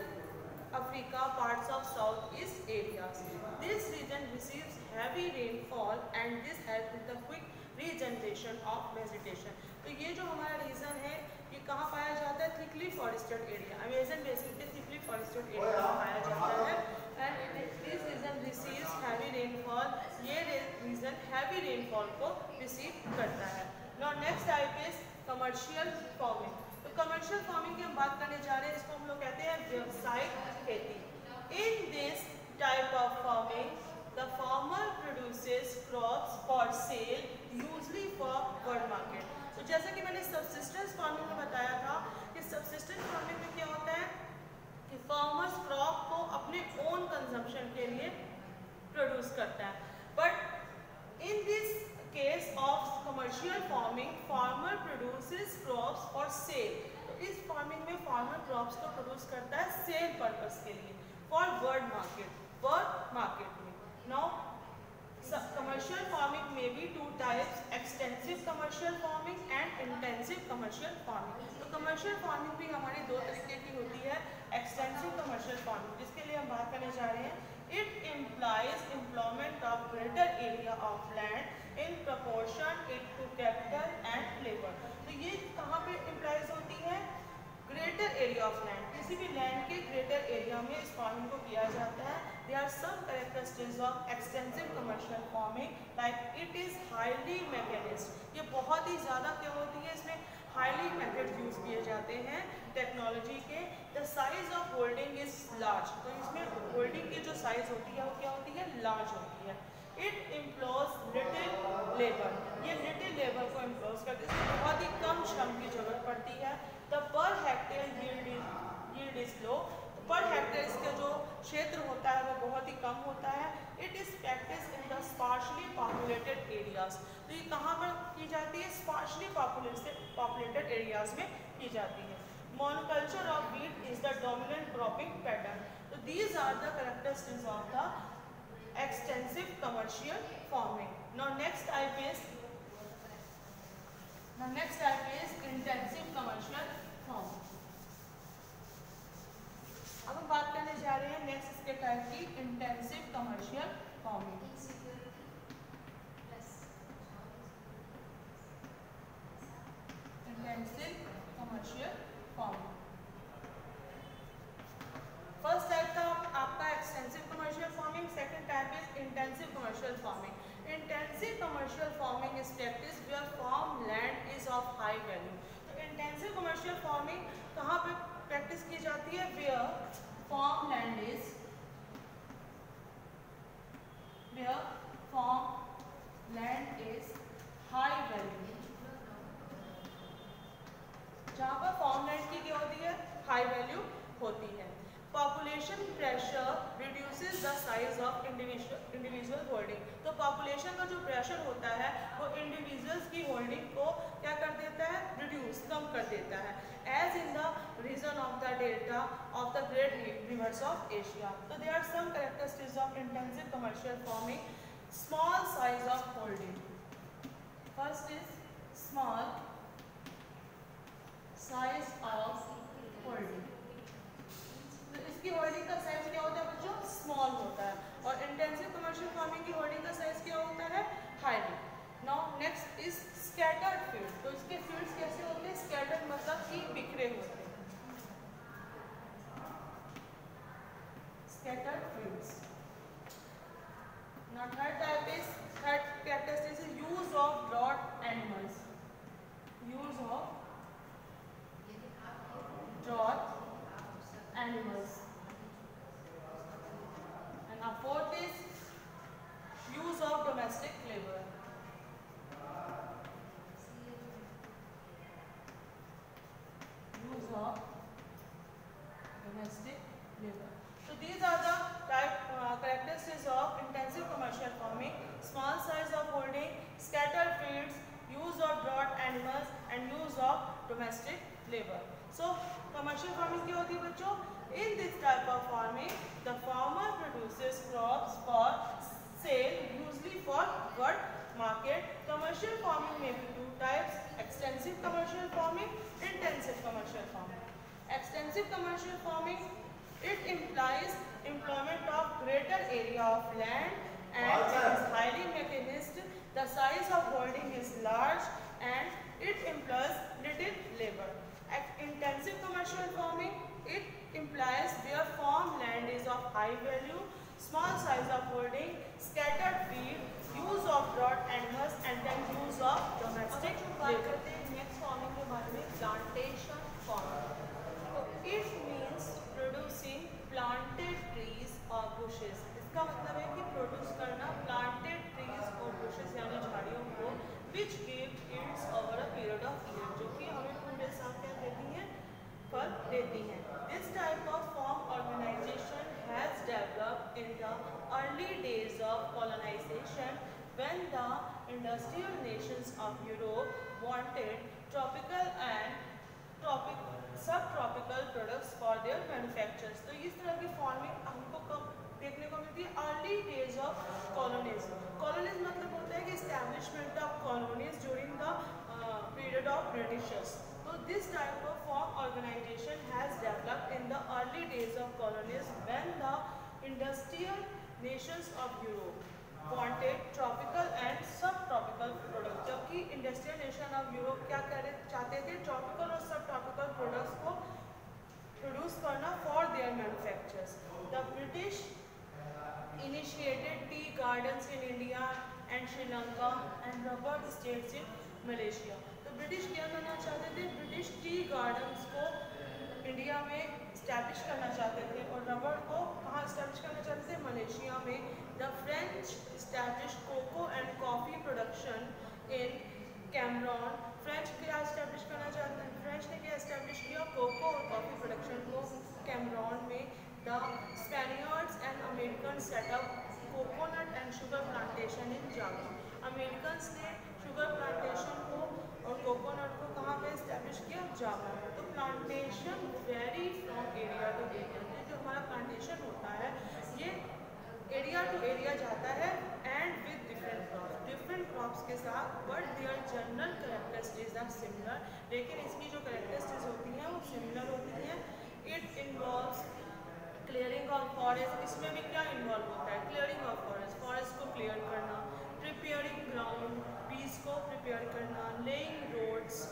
Africa, parts of Southeast areas. This region receives heavy rainfall and this helps with the quick regeneration of vegetation. तो ये जो हमारा reason है ये कहाँ पाया जाता है thickly forested area Amazon basin के थिकली फॉरेस्टेड एरिया में पाया जाता है and this region receives heavy rainfall ये रीजन हैवी रेनफॉल को रिसीव करता है. Now next type is commercial farming तो कमर्शियल फ़ार्मिंग की हम बात करने जा रहे हैं इसको हम लोग कहते हैं व्यवसायिक खेती. In this type of farming the farmer produces crops for sale usually for world market. तो जैसा कि मैंने सबसिस्टेंस फ़ार्मिंग में बताया था कि सबसिस्टेंस फ़ार्मिंग में क्या होता है? कि फार्मर्स क्रॉप को अपने ओन कंजम्पशन के लिए प्रोड्यूस करता है. But in this case of commercial farming farmer produces crops for sale तो इस फ़ार्मिंग में फार्मर क्रॉप्स को प्रोड्यूस करता है सेल पर्पस के लिए. For world market world market में. Now, commercial farming may be two types, extensive commercial farming and intensive commercial farming. तो कमर्शियल फ़ार्मिंग भी हमारी दो तरीके की होती है, एक्सटेंसिव कमर्शियल फ़ार्मिंग जिसके लिए हम बात करने जा रहे हैं it employs employment of greater area of land in proportion it to capital and labour तो ये कहाँ पे इम्प्लाइज होती है? ग्रेटर एरिया ऑफ़ लैंड किसी भी लैंड के ग्रेटर एरिया में इस फ़ार्मिंग को किया जाता है। They are some characteristics of extensive commercial farming like it is highly mechanised ये बहुत ही ज़्यादा क्यों होती है इसमें? Highly मेथड यूज़ किए जाते हैं टेक्नोलॉजी के। The size of holding is large. तो इसमें होल्डिंग की जो साइज़ होती है, वो क्या होती है? लार्ज होती है। इट इम्प्लॉज लिटिल लेबर ये लिटिल लेबर को इम्प्लॉज करते हैं। इसमें बहुत ही कम श्रम की ज़रूरत पड़ती है। The per hectare is yield is low per hectare इसके जो क्षेत्र होता है, वो बहुत ही कम होता है। It is practice in the sparsely populated areas तो ये कहाँ पर की जाती है? स्पार्शली पॉपुलेटेड एरियाज़ में की जाती है। Monoculture of wheat is the dominant cropping pattern तो these are the characteristics of the extensive commercial farming now next I face next I face intensive commercial farming अब हम बात करने जा रहे हैं नेक्स्ट इसके टाइप की intensive commercial farming intensive commercial farming first type था आपका extensive commercial farming second type is intensive commercial farming intensive commercial farming is practice where farm land is of high value तो intensive commercial farming कहाँ पे practice की जाती है where farm land is where farm land is high value जहाँ पर form land की क्या होती है? हाई वैल्यू होती है। Population pressure reduces the size of individual individual holding तो पॉपुलेशन का जो प्रेशर होता है, वो इंडिविजुअल्स की होल्डिंग को क्या कर देता है? रिड्यूस कम कर देता है। As in the region of the delta of the great rivers of Asia तो they are some characteristics of intensive commercial farming small size of holding first is small size of holding. इसकी holding का size क्या होता है? बच्चों small होता है। और इंटेंसिव कमर्शियल फ़ार्मिंग की होल्डिंग का साइज़ क्या होता है? Highly now next is scattered field तो इसके फील्ड्स कैसे होते हैं? स्कैटर्ड मतलब कि बिखरे होते हैं scattered fields. Now third type is third characteristic is use of draught animals. Use of draught animals. Now fourth is use of domestic labor. Use of domestic labor. So these are the type uh, characteristics of intensive commercial farming: small size of holding, scattered fields, use of draught animals, and use of domestic labor. So commercial farming क्या होती है बच्चों? In this type of farming, the farmer produces crops for sale, usually for world market. Commercial farming may be two types: extensive commercial farming, intensive commercial farming. Extensive commercial farming it implies employment of greater area of land and it is highly mechanized. The size of holding is large and it employs little labor. At intensive commercial farming, it implies where farm land is of high value, small size of holding, scattered field, use of draught animals and then use of domestic labor. Next farming के बारे में plantation farm. So it means producing planted trees or bushes. इसका मतलब है कि produce करना planted trees और bushes यानी झाड़ियों को which give yields over a period of year जो कि हमें पूरे साल क्या देती हैं फल देती हैं. This type of farm organization has developed in the early days of colonization when the industrial nations of Europe wanted tropical and tropic subtropical products for their manufactures. तो इस तरह की फ़ार्मिंग हमको कब देखने को मिलती है early days of colonies colonies मतलब होता है कि establishment of colonies during the period of Britishers तो this type of form organization has developed in the early days of colonies when the industrial nations of Europe wanted tropical and subtropical products, जबकि industrial nation of Europe क्या करे चाहते थे tropical और सब tropical products को produce करना for their manufacturers the British initiated tea gardens in India and Sri Lanka and rubber states in Malaysia. तो ब्रिटिश क्या करना चाहते थे ब्रिटिश टी गार्डन्स को इंडिया में स्टैब्लिश करना चाहते थे और रबर को कहाँ स्टैब्लिश करना चाहते थे? मलेशिया में the French establish cocoa and coffee production in Cameroon French क्या स्टैब्लिश करना चाहते हैं? फ्रेंच ने क्या स्टैब्लिश किया? कोको और कॉफ़ी प्रोडक्शन को कैमरॉन में the Spaniards and American set up coconut and sugar plantation in Java American ने शुगर प्लांटेशन को और कोकोनट को कहाँ पे इस्टेब्लिश किया जावा में तो plantation vary from area to area जो हमारा प्लांटेशन होता है, ये एरिया टू एरिया जाता है and with different crops different crops के साथ but their general characteristics are similar लेकिन इसकी जो करेक्टरिस्टिक्स होती हैं, वो सिमिलर होती हैं। It involves clearing of forest इसमें भी क्या इन्वॉल्व होता है? क्लियरिंग ऑफ़ फॉरेस्ट फॉरेस्ट को क्लियर करना। प्रिपेयरिंग ग्राउंड पीस को प्रिपेयर करना। Laying roads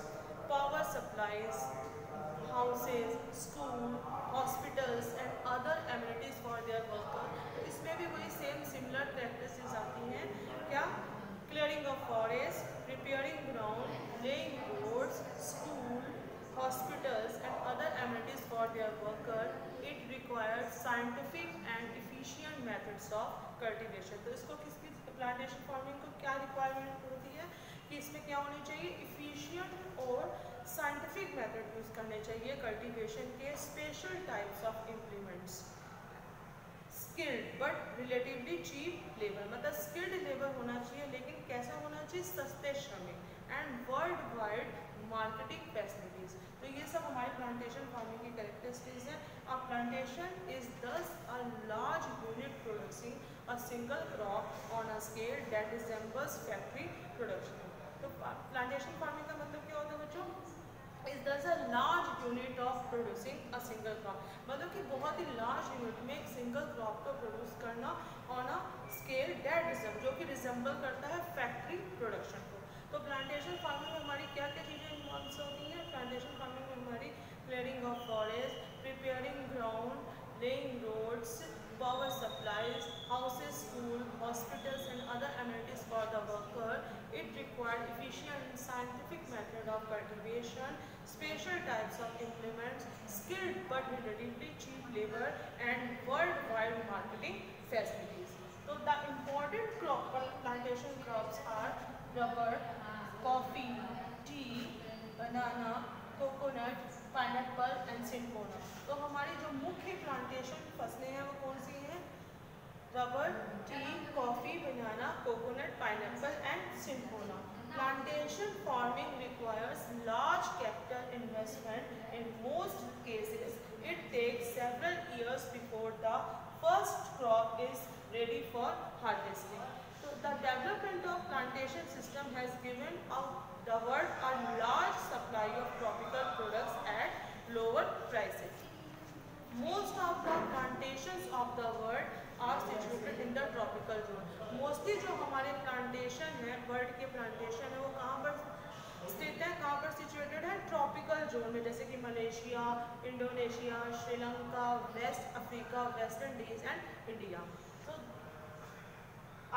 power supplies houses school hospitals and other amenities for their worker तो इसमें भी वही सेम सिमिलर प्रैक्टिसेस आती हैं। क्या? Clearing of forest preparing ground laying roads school hospitals and other amenities for their worker, it requires scientific and efficient methods of cultivation. तो इसको किसकी प्लांटेशन फ़ार्मिंग को क्या रिक्वायरमेंट होती है? कि इसमें क्या होनी चाहिए? इफिशियंट और साइंटिफिक मेथड यूज़ करने चाहिए कल्टीवेशन के special types of implements skilled but relatively cheap labour मतलब स्किल्ड लेबर होना चाहिए, लेकिन कैसा होना चाहिए? सस्ते श्रमिक and world wide marketing facilities तो ये सब हमारे प्लांटेशन फ़ार्मिंग की करेक्टरिस्टिक्स हैं। A plantation is thus a large unit producing a single crop on a scale that resembles factory production तो प्लांटेशन फ़ार्मिंग का मतलब क्या होता है बच्चों? Is thus a large unit of producing a single crop मतलब कि बहुत ही लार्ज यूनिट में एक सिंगल क्रॉप को प्रोड्यूस करना on a scale that regime जो कि रिजेंबल करता है फैक्ट्री प्रोडक्शन को. तो प्लांटेशन फ़ार्मिंग में हमारी क्या क्या चीज़ें इन्वॉल्व होती हैं? प्लांटेशन फ़ार्मिंग में हमारी clearing of forest preparing ground laying roads, power supplies, houses, school, hospitals and other amenities for the worker. It required efficient and scientific method of cultivation, special types of implements, skilled but relatively cheap labor and worldwide marketing facilities. So the important crop plantation crops are rubber, coffee, tea, banana, coconut, pineapple and cinchona. तो हमारी जो मुख्य plantation फसलें हैं वो कौन सी rubber, tea, coffee, banana, coconut, pineapple and cinchona. Plantation farming requires large capital investment. In most cases, it takes several years before the first crop is ready for harvesting. So the development of plantation system has given the world a large supply of tropical products at lower prices. Most of the plantations of the world are situated in the tropical zone. Mostly जो हमारे plantation है world के plantation है वो कहाँ पर स्थित है कहाँ पर situated है tropical zone में जैसे कि Malaysia Indonesia Sri Lanka West Africa West Indies and India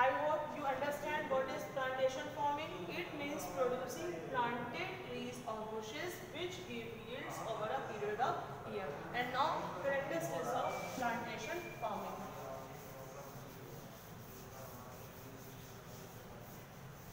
I hope you understand what is plantation farming. It means producing planted trees or bushes which give yields over a period of year. And now characteristics of plantation farming.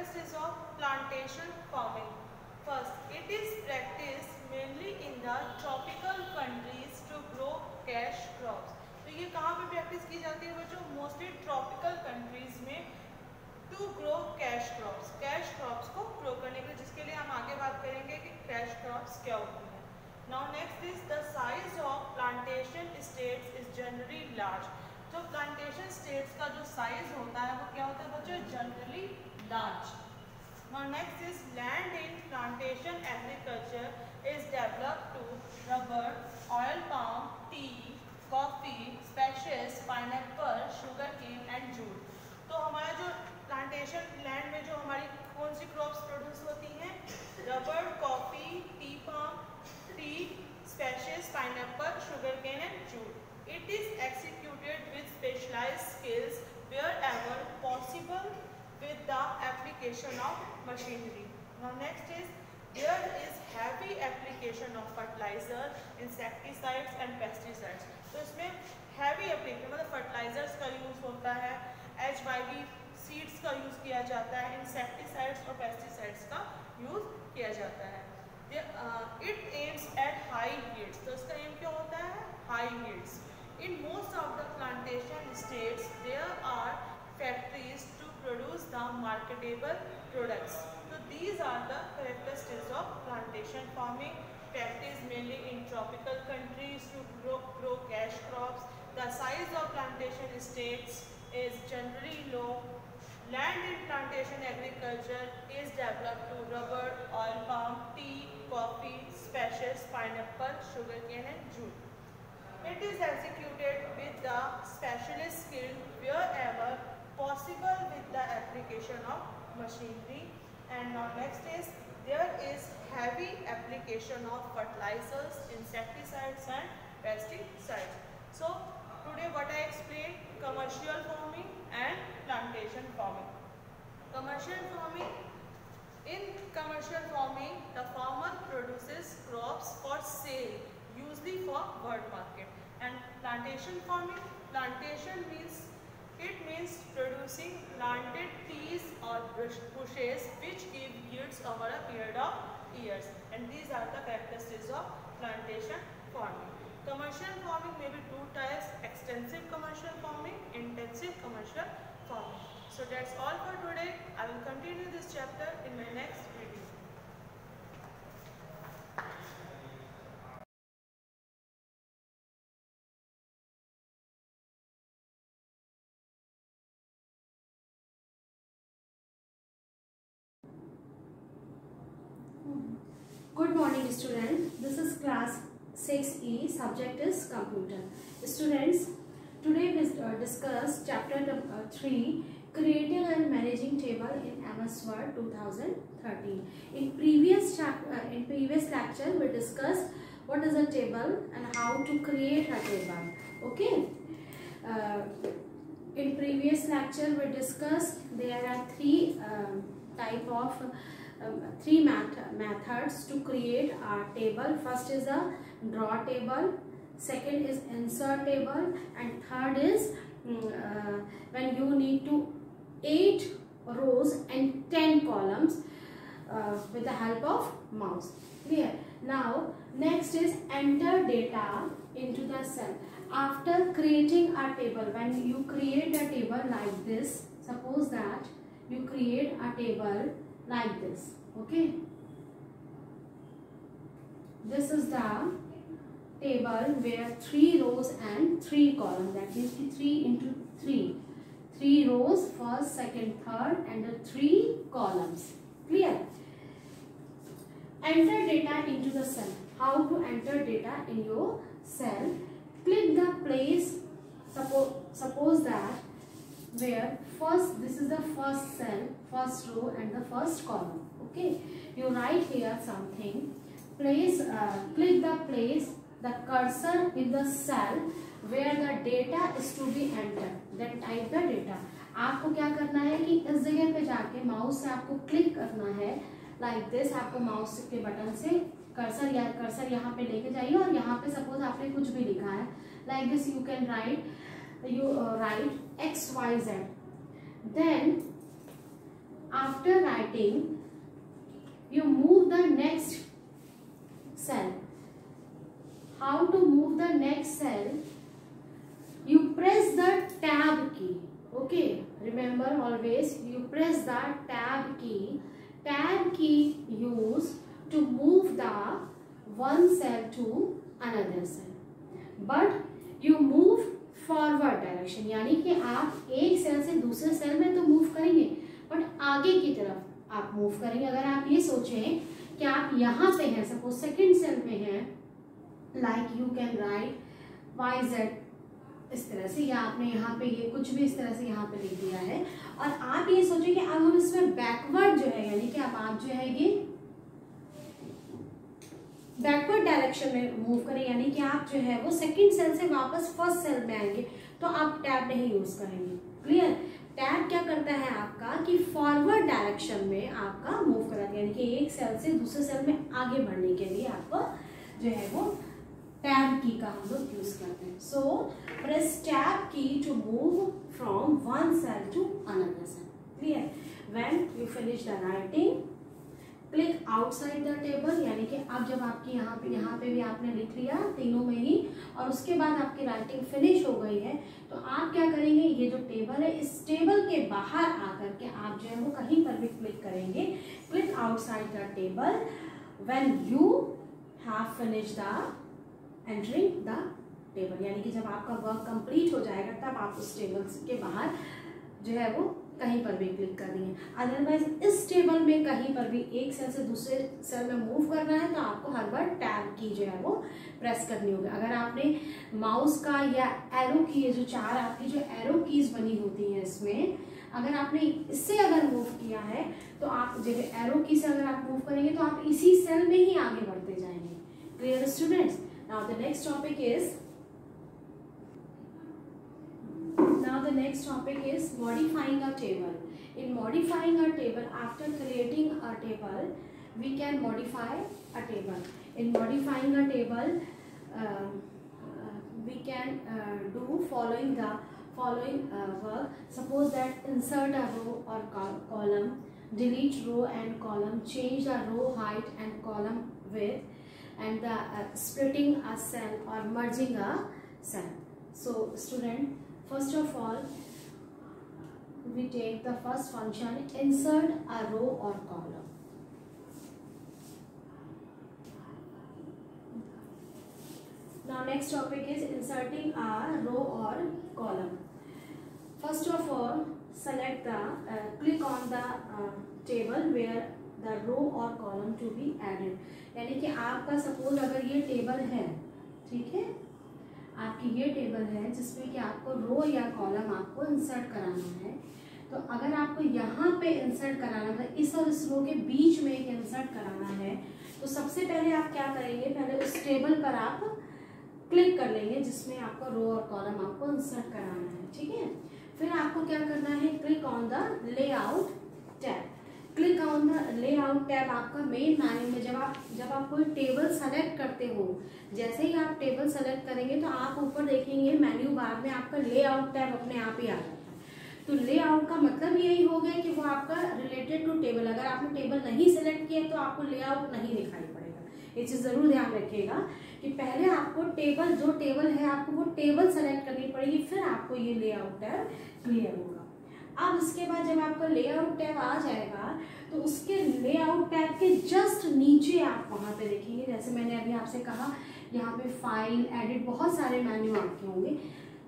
characteristics of plantation farming. First, it is practiced mainly in the tropical countries to grow cash crops. तो ये कहाँ पे practice की जाती है बच्चों? Mostly tropical countries में to grow cash crops cash crops को ग्रो करने के लिए जिसके लिए हम आगे बात करेंगे कि कैश क्रॉप्स क्या होती हैं। Now next is the size of plantation states is generally large जो प्लांटेशन स्टेट्स का जो साइज़ होता है वो क्या होता है बच्चों? Generally large. Now next is land in plantation agriculture is developed to rubber, oil palm, tea, coffee, spices, pineapple, sugar cane and jute. तो हमारा जो प्लांटेशन लैंड में जो हमारी कौन सी क्रॉप्स प्रोड्यूस होती हैं rubber coffee tea palm tea spices pineapple sugar cane and jute it is executed with specialized skills wherever possible with the application of machinery. Now next is there is heavy application of fertilizer, insecticides and pesticides. तो इसमें heavy application मतलब fertilizers का use होता है H seeds का use किया जाता है इंसेक्टिसाइड्स और पेस्टिसाइड्स का यूज़ किया जाता है it aims at high yields तो इसका एम क्या होता है high yields in most of the plantation states there are factories produce the marketable products. So these are the characteristics of plantation farming practiced mainly in tropical countries to grow, grow cash crops. The size of plantation estates is generally low. Land in plantation agriculture is developed to rubber, oil palm, tea, coffee, spices, pineapple, sugarcane and jute. It is executed with the specialist skill wherever possible with the application of machinery and now next is there is heavy application of fertilizers, insecticides and pesticides. So today what I explained commercial farming and plantation farming. Commercial farming in commercial farming the farmer produces crops for sale usually for world market and plantation farming plantation means it means producing planted trees or bushes which give yields over a period of years. And these are the characteristics of plantation farming. Commercial farming may be two types, extensive commercial farming, intensive commercial farming. So that's all for today. I will continue this chapter in my next video. Good morning students. This is class 6E. Subject is computer. Students, today we uh, discuss chapter number 3 creating and managing table in MS Word 2013. In previous chapter uh, in previous lecture we discussed what is a table and how to create a table. Okay? Uh, in previous lecture we discussed there are three type of um, three mat methods to create a table. First is a draw table, second is insert table, and third is um, uh, when you need to eight rows and 10 columns uh, with the help of mouse. Clear? Now, next is enter data into the cell. After creating a table, when you create a table like this, suppose that you create a table like this okay? This is the table where three rows and three columns that means three into three. Three rows first second third and the three columns clear? Enter data into the cell. How to enter data in your cell? Click the place suppose suppose that where first this is the first cell first row and the first column okay you write here something place uh, click the place the cursor in the cell where the data is to be entered then type the data आपको क्या करना है कि इस जगह पे जाके mouse से आपको क्लिक करना है लाइक like दिस आपको माउस के बटन से कर्सर या कर्सर यहाँ पे लेके जाइए और यहाँ पे सपोज़ आपने कुछ भी लिखा है like this you can write you uh, write x y z. Then after writing you move the next cell. How to move the next cell? You press the tab key. Okay remember always you press the tab key. Tab key used to move the one cell to another cell. But you move forward direction यानी कि आप एक cell से दूसरे cell में तो move करेंगे but आगे की तरफ़ आप मूव करेंगे। अगर आप ये सोचें कि आप यहाँ पे हैं सपोज़ सेकंड सेल में हैं like you can write Y Z इस तरह से, या आपने यहाँ पे ये कुछ भी इस तरह से यहाँ पे लिख दिया है, और आप ये सोचें कि अब हम इसमें बैकवर्ड जो है, यानी कि अब आप जो है ये बैकवर्ड डायरेक्शन में मूव करें, यानी कि आप जो है वो सेकंड सेल से वापस फ़र्स्ट सेल में आएँगे तो आप टैब नहीं यूज़ करेंगे। क्लियर टैब क्या करता है आपका कि फॉरवर्ड डायरेक्शन में आपका मूव कराता है यानी कि एक सेल से दूसरे सेल में आगे बढ़ने के लिए आपको जो है वो टैब की का हम लोग यूज़ करते हैं। So press tab key to move from one cell to another cell clear when you finish the writing click outside the table यानी कि अब जब आपकी यहाँ पे यहाँ पे भी आपने लिख लिया तीनों में ही, और उसके बाद आपकी राइटिंग फिनिश हो गई है तो आप क्या करेंगे? ये जो टेबल है, इस टेबल के बाहर आकर के आप जो है वो कहीं पर भी क्लिक करेंगे। Click outside the table when you have finish the entering the table यानी कि जब आपका वर्क कंप्लीट हो जाएगा, तब आप उस टेबल के बाहर जो है वो कहीं पर भी क्लिक करनी है अदरवाइज़ इस टेबल में कहीं पर भी एक सेल से दूसरे सेल में मूव करना है तो आपको हर बार टैब की जो है वो प्रेस करनी होगी। अगर आपने माउस का या एरो की जो चार आपकी जो एरो कीज बनी होती हैं इसमें, अगर आपने इससे अगर मूव किया है तो आप जगह एरो की से अगर आप मूव करेंगे तो आप इसी सेल में ही आगे बढ़ते जाएँगे। Clear students now the next topic is now the next topic is modifying a table. In modifying a table after creating a table we can modify a table. In modifying a table uh, uh, we can uh, do following the following uh, work. Suppose that insert a row or col column delete row and column change the row height and column width and the uh, splitting a cell or merging a cell. So student first of all we take the first function insert a row or column now next topic is inserting a row or column first of all select the uh, click on the uh, table where the row or column to be added यानी कि आपका suppose अगर ये table है ठीक है आपकी ये टेबल है जिसमें कि आपको रो या कॉलम आपको इंसर्ट कराना है। तो अगर आपको यहाँ पे इंसर्ट कराना मतलब इस और इस रो के बीच में एक इंसर्ट कराना है तो सबसे पहले आप क्या करेंगे, पहले उस टेबल पर आप क्लिक कर लेंगे जिसमें आपको रो और कॉलम आपको इंसर्ट कराना है, ठीक है? फिर आपको क्या करना है click on the layout tab click on the layout tab आपका मेन मेन्यू में जब आप जब आप कोई टेबल सेलेक्ट करते हो, जैसे ही आप टेबल सेलेक्ट करेंगे तो आप ऊपर देखेंगे मेन्यू बार में आपका लेआउट टैब अपने आप ही आ जाता है। तो लेआउट का मतलब यही हो गया कि वो आपका रिलेटेड टू टेबल अगर आपने टेबल नहीं सेलेक्ट किया तो आपको लेआउट नहीं दिखाई पड़ेगा। ये चीज़ ज़रूर ध्यान रखिएगा कि पहले आपको टेबल जो टेबल है, आपको वो टेबल सेलेक्ट करनी पड़ेगी, फिर आपको ये लेआउट टैब क्लियर होगा। अब इसके बाद जब आपका लेआउट टैब आ जाएगा तो उसके लेआउट टैब के जस्ट नीचे आप वहाँ पे देखेंगे। जैसे मैंने अभी आपसे कहा, यहाँ पे फ़ाइल एडिट बहुत सारे मेन्यू आपके होंगे।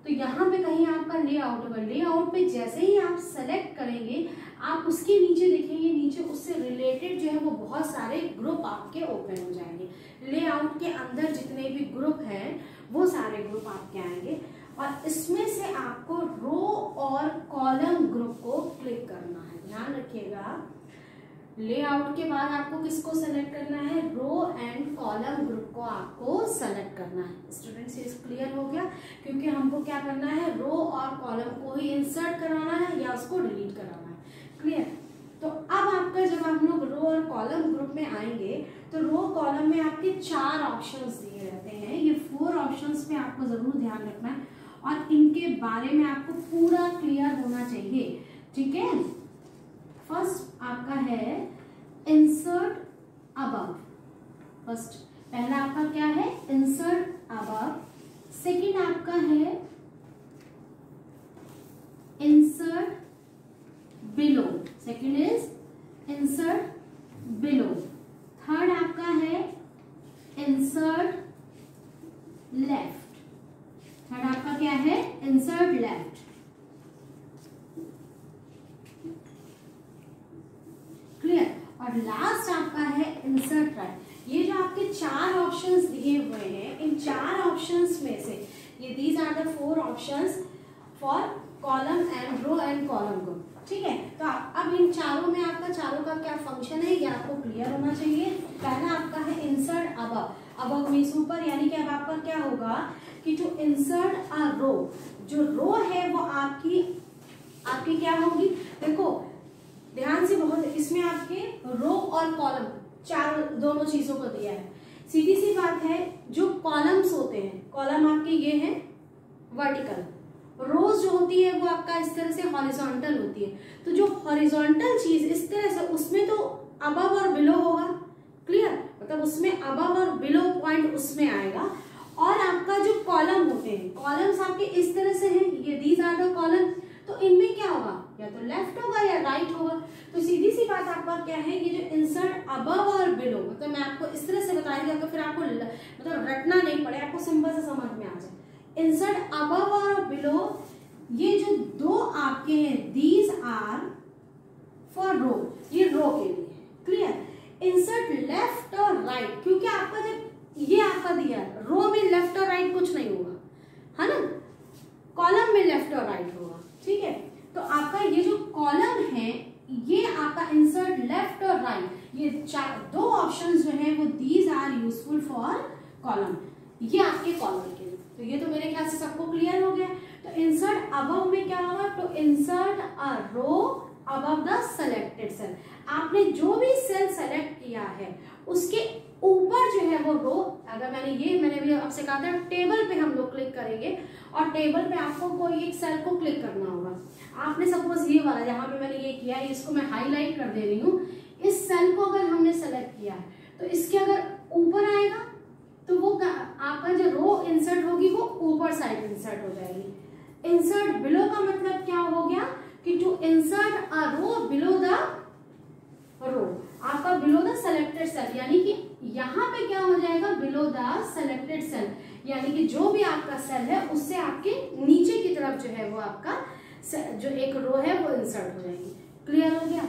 तो यहाँ पे कहीं आपका लेआउट होगा। लेआउट पे जैसे ही आप सेलेक्ट करेंगे, आप उसके नीचे देखेंगे, नीचे उससे रिलेटेड जो है वो बहुत सारे ग्रुप आपके ओपन हो जाएँगे। लेआउट के अंदर जितने भी ग्रुप हैं, वो सारे ग्रुप आपके आएँगे। और इसमें से आपको रो और कॉलम ग्रुप को क्लिक करना है। ध्यान रखिएगा। लेआउट के बाद आपको किसको सेलेक्ट करना है? रो एंड कॉलम ग्रुप को आपको सेलेक्ट करना है। स्टूडेंट्स ये क्लियर हो गया। क्योंकि हमको क्या करना है? रो और कॉलम को ही इंसर्ट कराना है या उसको डिलीट कराना है। क्लियर तो अब आपका जब हम लोग रो और कॉलम ग्रुप में आएँगे तो रो कॉलम में आपके चार ऑप्शंस दिए रहते हैं। ये फोर ऑप्शंस में आपको ज़रूर ध्यान रखना है। और इनके बारे में आपको पूरा क्लियर होना चाहिए। ठीक है? फ़र्स्ट आपका है इंसर्ट अबव फ़र्स्ट पहला आपका क्या है? इंसर्ट अबव सेकेंड आपका है ये आपके कॉलम के लिए तो ये तो मेरे ख्याल से सबको क्लियर हो गया। तो इंसर्ट अबव में क्या होगा? तो insert a row above the selected cell आपने जो भी सेल सेलेक्ट किया है, उसके ऊपर जो है वो रो अगर मैंने ये, मैंने भी आपसे कहा था टेबल पे हम लोग क्लिक करेंगे और टेबल पे आपको कोई एक सेल को क्लिक करना होगा। आपने सपोज़ ये वाला जहाँ पे मैंने ये किया है, इसको मैं हाईलाइट कर दे रही हूँ। इस सेल को अगर हमने सेलेक्ट किया है तो इसके अगर ऊपर आएगा तो वो आपका जो रो इंसर्ट होगी वो ऊपर साइड इंसर्ट हो जाएगी। इंसर्ट बिलो का मतलब क्या हो गया? कि to insert a row below the row आपका बिलो द सेलेक्टेड सेल यानी कि यहाँ पे क्या हो जाएगा? बिलो द सेलेक्टेड सेल यानी कि जो भी आपका सेल है, उससे आपके नीचे की तरफ़ जो है वो आपका जो एक रो है, वो इंसर्ट हो जाएगी। क्लियर हो गया?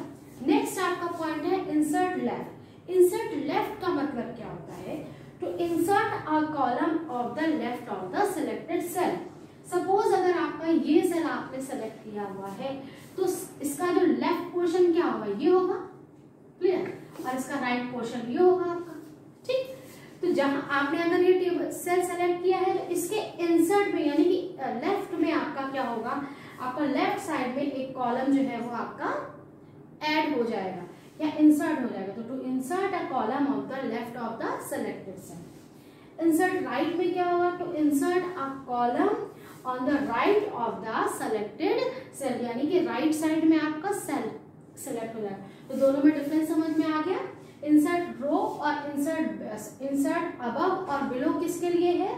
नेक्स्ट आपका पॉइंट है इंसर्ट लेफ़्ट इंसर्ट लेफ़्ट का मतलब क्या होता है? To insert a column of the left of the selected cell suppose अगर आपका ये सेल आपने सेलेक्ट किया हुआ है तो इसका जो लेफ़्ट पोर्शन क्या होगा? ये होगा? क्लियर और इसका राइट पोर्शन ये होगा आपका। ठीक? तो जहाँ आपने अगर ये टेबल सेल सेलेक्ट किया है तो इसके इंसर्ट में, यानी कि लेफ़्ट में आपका क्या होगा? आपका लेफ़्ट साइड में एक कॉलम जो है, वो आपका ऐड हो जाएगा या इंसर्ट हो जाएगा। तो to insert a column of the left of the selected cell insert right में क्या होगा? To insert a column on the right of the selected cell यानी कि राइट साइड में आपका सेल सेलेक्ट हो जाएगा। तो दोनों में डिफरेंस समझ में आ गया? इंसर्ट रो और इंसर्ट इंसर्ट अबव और बिलो किसके लिए है?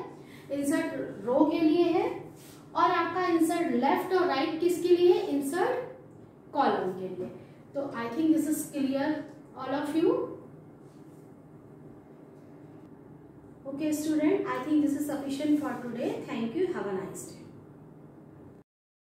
इंसर्ट रो के लिए है। और आपका इंसर्ट लेफ़्ट और राइट किसके लिए है? इंसर्ट कॉलम के लिए। तो I think this is clear all of you okay student i think this is sufficient for today. Thank you. Have a nice day